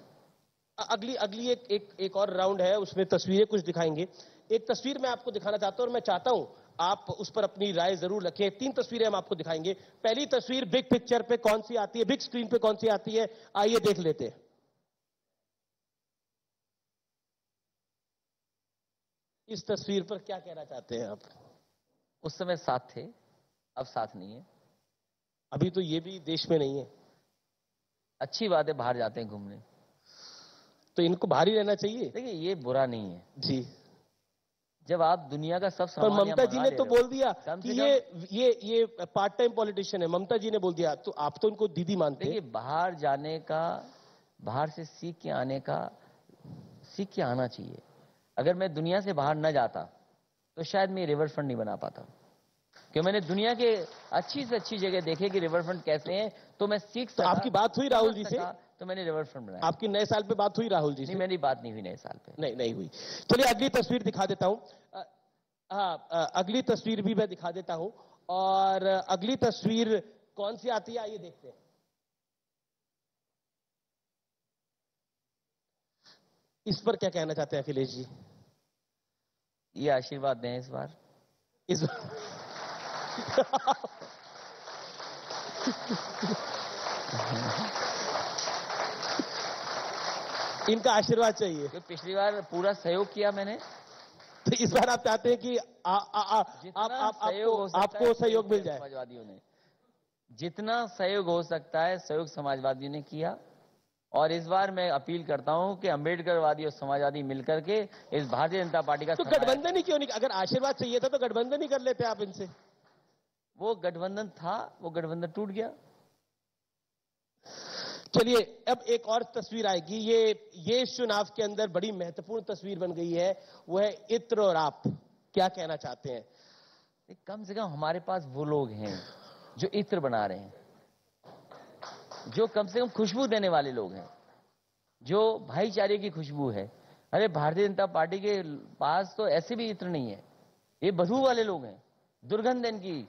अगली अगली एक एक एक और राउंड है उसमें तस्वीरें कुछ दिखाएँगे। एक तस्वीर मैं आपको दिखाना चाहता हूँ और मैं चाहता हूँ आप उस पर अपनी राय ज़रूर रखें। तीन तस्वीरें हम आपको दिखाएँगे। पहली तस्वीर बिग पिक्चर पे कौन सी आती है बिग स्क्रीन पे कौन सी आती है आइए देख लेते हैं। इस तस्वीर पर क्या कहना चाहते हैं आप? उस समय साथ थे अब साथ नहीं है। अभी तो ये भी देश में नहीं है। अच्छी बात है बाहर जाते हैं घूमने। तो इनको बाहर ही रहना चाहिए? देखिए ये बुरा नहीं है। जी। जब आप दुनिया का सब पर ममता जी ने तो बोल दिया कि ये ये ये पार्ट टाइम पॉलिटिशियन है। ममता जी ने बोल दिया तो आप तो उनको दीदी मानते हैं। बाहर जाने का बाहर से सीख के आने का सीख के आना चाहिए। अगर मैं दुनिया से बाहर न जाता तो शायद मैं रिवर फ्रंट नहीं बना पाता। क्यों मैंने दुनिया के अच्छी से अच्छी जगह देखे कि रिवर फ्रंट कैसे हैं तो मैं सीख तो आपकी बात हुई राहुल जी से? तो मैंने रिवर फ्रंट बनाया। आपकी नए साल पे बात हुई राहुल जी से? नहीं मेरी बात नहीं हुई नए साल पे। नहीं नहीं हुई। चलिए अगली तस्वीर दिखा देता हूँ। हाँ अगली तस्वीर भी मैं दिखा देता हूँ। और अगली तस्वीर कौन सी आती है आइए देखते हैं। इस पर क्या कहना चाहते हैं अखिलेश जी? ये आशीर्वाद दें इस बार। इस [LAUGHS] [LAUGHS] [LAUGHS] इनका आशीर्वाद चाहिए। तो पिछली बार पूरा सहयोग किया मैंने। तो इस बार आप चाहते हैं कि आ, आ, आ, आप, आप, आपको, आपको सहयोग मिल जाए। समाजवादियों ने। जितना सहयोग हो सकता है सहयोग समाजवादियों ने किया। और इस बार मैं अपील करता हूँ कि अंबेडकरवादी और समाजवादी मिलकर के इस भारतीय जनता पार्टी का तो गठबंधन ही क्यों नहीं अगर आशीर्वाद चाहिए था तो गठबंधन ही कर लेते आप इनसे। वो गठबंधन था वो गठबंधन टूट गया। चलिए, अब एक और तस्वीर आएगी। ये ये इस चुनाव के अंदर बड़ी महत्वपूर्ण तस्वीर बन गई है, वो है इत्र और आप। क्या कहना चाहते हैं? कम से कम हमारे पास वो लोग हैं जो इत्र बना रहे हैं, जो कम से कम खुशबू देने वाले लोग हैं, जो भाईचारे की खुशबू है। अरे, भारतीय जनता पार्टी के पास तो ऐसे भी इत्र नहीं है। ये बदबू वाले लोग हैं, दुर्गंध इनकी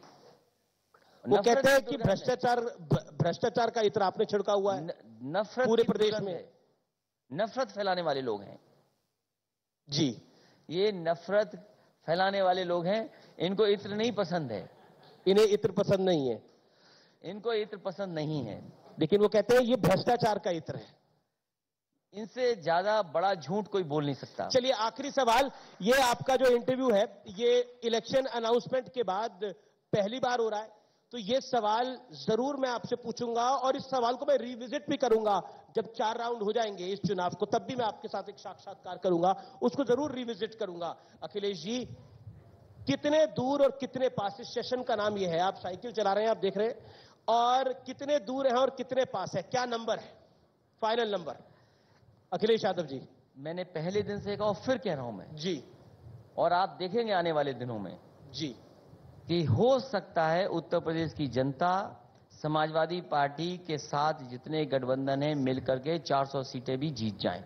वो कहते हैं कि भ्रष्टाचार भ्रष्टाचार का इत्र आपने छिड़का हुआ है। नफरत पूरे प्रदेश में। नफरत फैलाने वाले लोग हैं। जी। ये नफरत फैलाने वाले लोग हैं इनको इत्र नहीं पसंद है। इन्हें इत्र पसंद नहीं है। इनको इत्र पसंद नहीं है। लेकिन वो कहते हैं ये भ्रष्टाचार का इत्र है। इनसे ज़्यादा बड़ा झूठ कोई बोल नहीं सकता। चलिए आखिरी सवाल। ये आपका जो इंटरव्यू है ये इलेक्शन अनाउंसमेंट के बाद पहली बार हो रहा है। तो ये सवाल ज़रूर मैं आपसे पूछूँगा और इस सवाल को मैं रिविजिट भी करूँगा। जब चार राउंड हो जाएँगे इस चुनाव को तब भी मैं आपके साथ एक साक्षात्कार करूँगा उसको ज़रूर रिविजिट करूँगा। अखिलेश जी कितने दूर और कितने पास इस सेशन का नाम यह है आप साइकिल चला रहे हैं आप देख रहे हैं और कितने दूर हैं और कितने पास है क्या नंबर है? Final number Akhilesh Yadav ji. मैंने पहले दिन से कहा और फिर कह रहा हूँ मैं। जी। और आप देखेंगे आने वाले दिनों में। जी। कि हो सकता है उत्तर प्रदेश की जनता समाजवादी पार्टी के साथ जितने गठबंधन है मिलकर के 400 सीटें भी जीत जाएँ।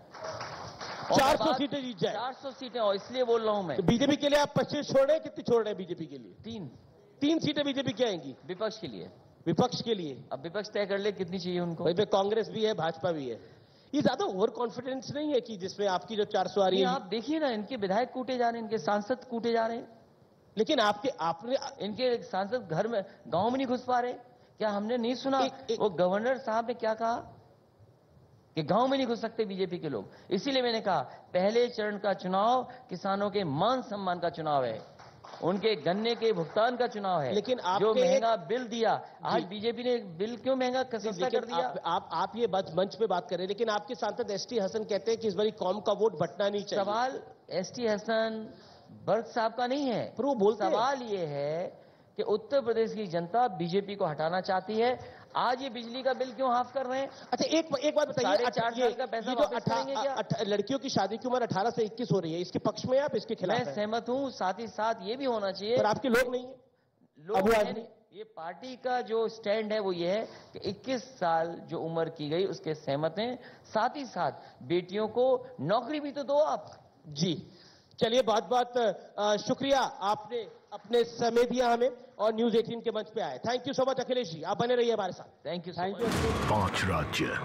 और 400 सीटें जीत जाए। 400 सीटें और इसलिए बोल रहा हूँ मैं। तो बीजेपी के लिए आप पच्चीस छोड़ रहे हैं कितनी छोड़ रहे हैं बीजेपी के लिए? तीन। तीन सीटें बीजेपी की आएँगी। विपक्ष के लिए। विपक्ष के लिए। अब विपक्ष तय कर ले कितनी चाहिए उनको। कांग्रेस भी है भाजपा भी है। ये ज़्यादा ओवर कॉन्फिडेंस नहीं है कि जिसमें आपकी जो 400 आ रही है? आप देखिए ना इनके विधायक कूटे जा रहे हैं इनके सांसद कूटे जा रहे हैं। लेकिन आपके आपने इनके सांसद घर में गाँव में नहीं घुस पा रहे? क्या हमने नहीं सुना? एक- एक- वो गवर्नर साहब ने क्या कहा? कि गाँव में नहीं घुस सकते बीजेपी के लोग। इसीलिए मैंने कहा पहले चरण का चुनाव किसानों के मान सम्मान का चुनाव है। उनके गन्ने के भुगतान का चुनाव है। लेकिन आप जो महँगा बिल दिया आज बीजेपी ने बिल क्यों महँगा सस्ता कर दिया? आप, आप आप ये बात मंच पे बात कर रहे हैं। लेकिन आपके सांसद एस टी हसन कहते हैं कि इस बारी कौम का वोट बटना नहीं चाहिए। सवाल एस टी हसन बर्ग साहब का नहीं है। पर वो बोलते सवाल ये है कि उत्तर प्रदेश की जनता बीजेपी को हटाना चाहती है। आज ये बिजली का बिल क्यों हाफ़ कर रहे हैं? अच्छा एक एक बात बताइए चार ये, साल का पैसा ये अठा- क्या? अठ- लड़कियों की शादी की उम्र 18 से 21 हो रही है इसके पक्ष में आप इसके खिलाफ मैं सहमत हूँ साथ ही साथ ये भी होना चाहिए। पर आपके लोग नहीं है। लोग। ये पार्टी का जो स्टैंड है वो ये है कि 21 साल जो उम्र की गई उसके सहमत हैं। साथ ही साथ बेटियों को नौकरी भी तो दो आप। जी। चलिए बहुत बहुत शुक्रिया आपने अपने समय दिया हमें और न्यूज़ 18 के मंच पे आए। Thank you so much Akhilesh ji. आप बने रहिए हमारे साथ। थैंक यू थैंक यू पाँच राज्य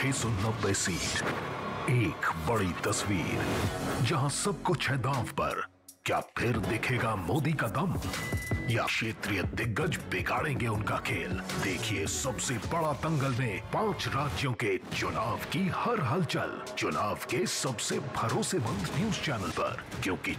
690 सीट एक बड़ी तस्वीर जहाँ सब कुछ है दाव पर। क्या फिर दिखेगा मोदी का दम या क्षेत्रीय दिग्गज बिगाड़ेंगे उनका खेल? देखिए सबसे बड़ा दंगल में पाँच राज्यों के चुनाव की हर हलचल। चुनाव के सबसे भरोसेमंद न्यूज़ चैनल पर, क्योंकि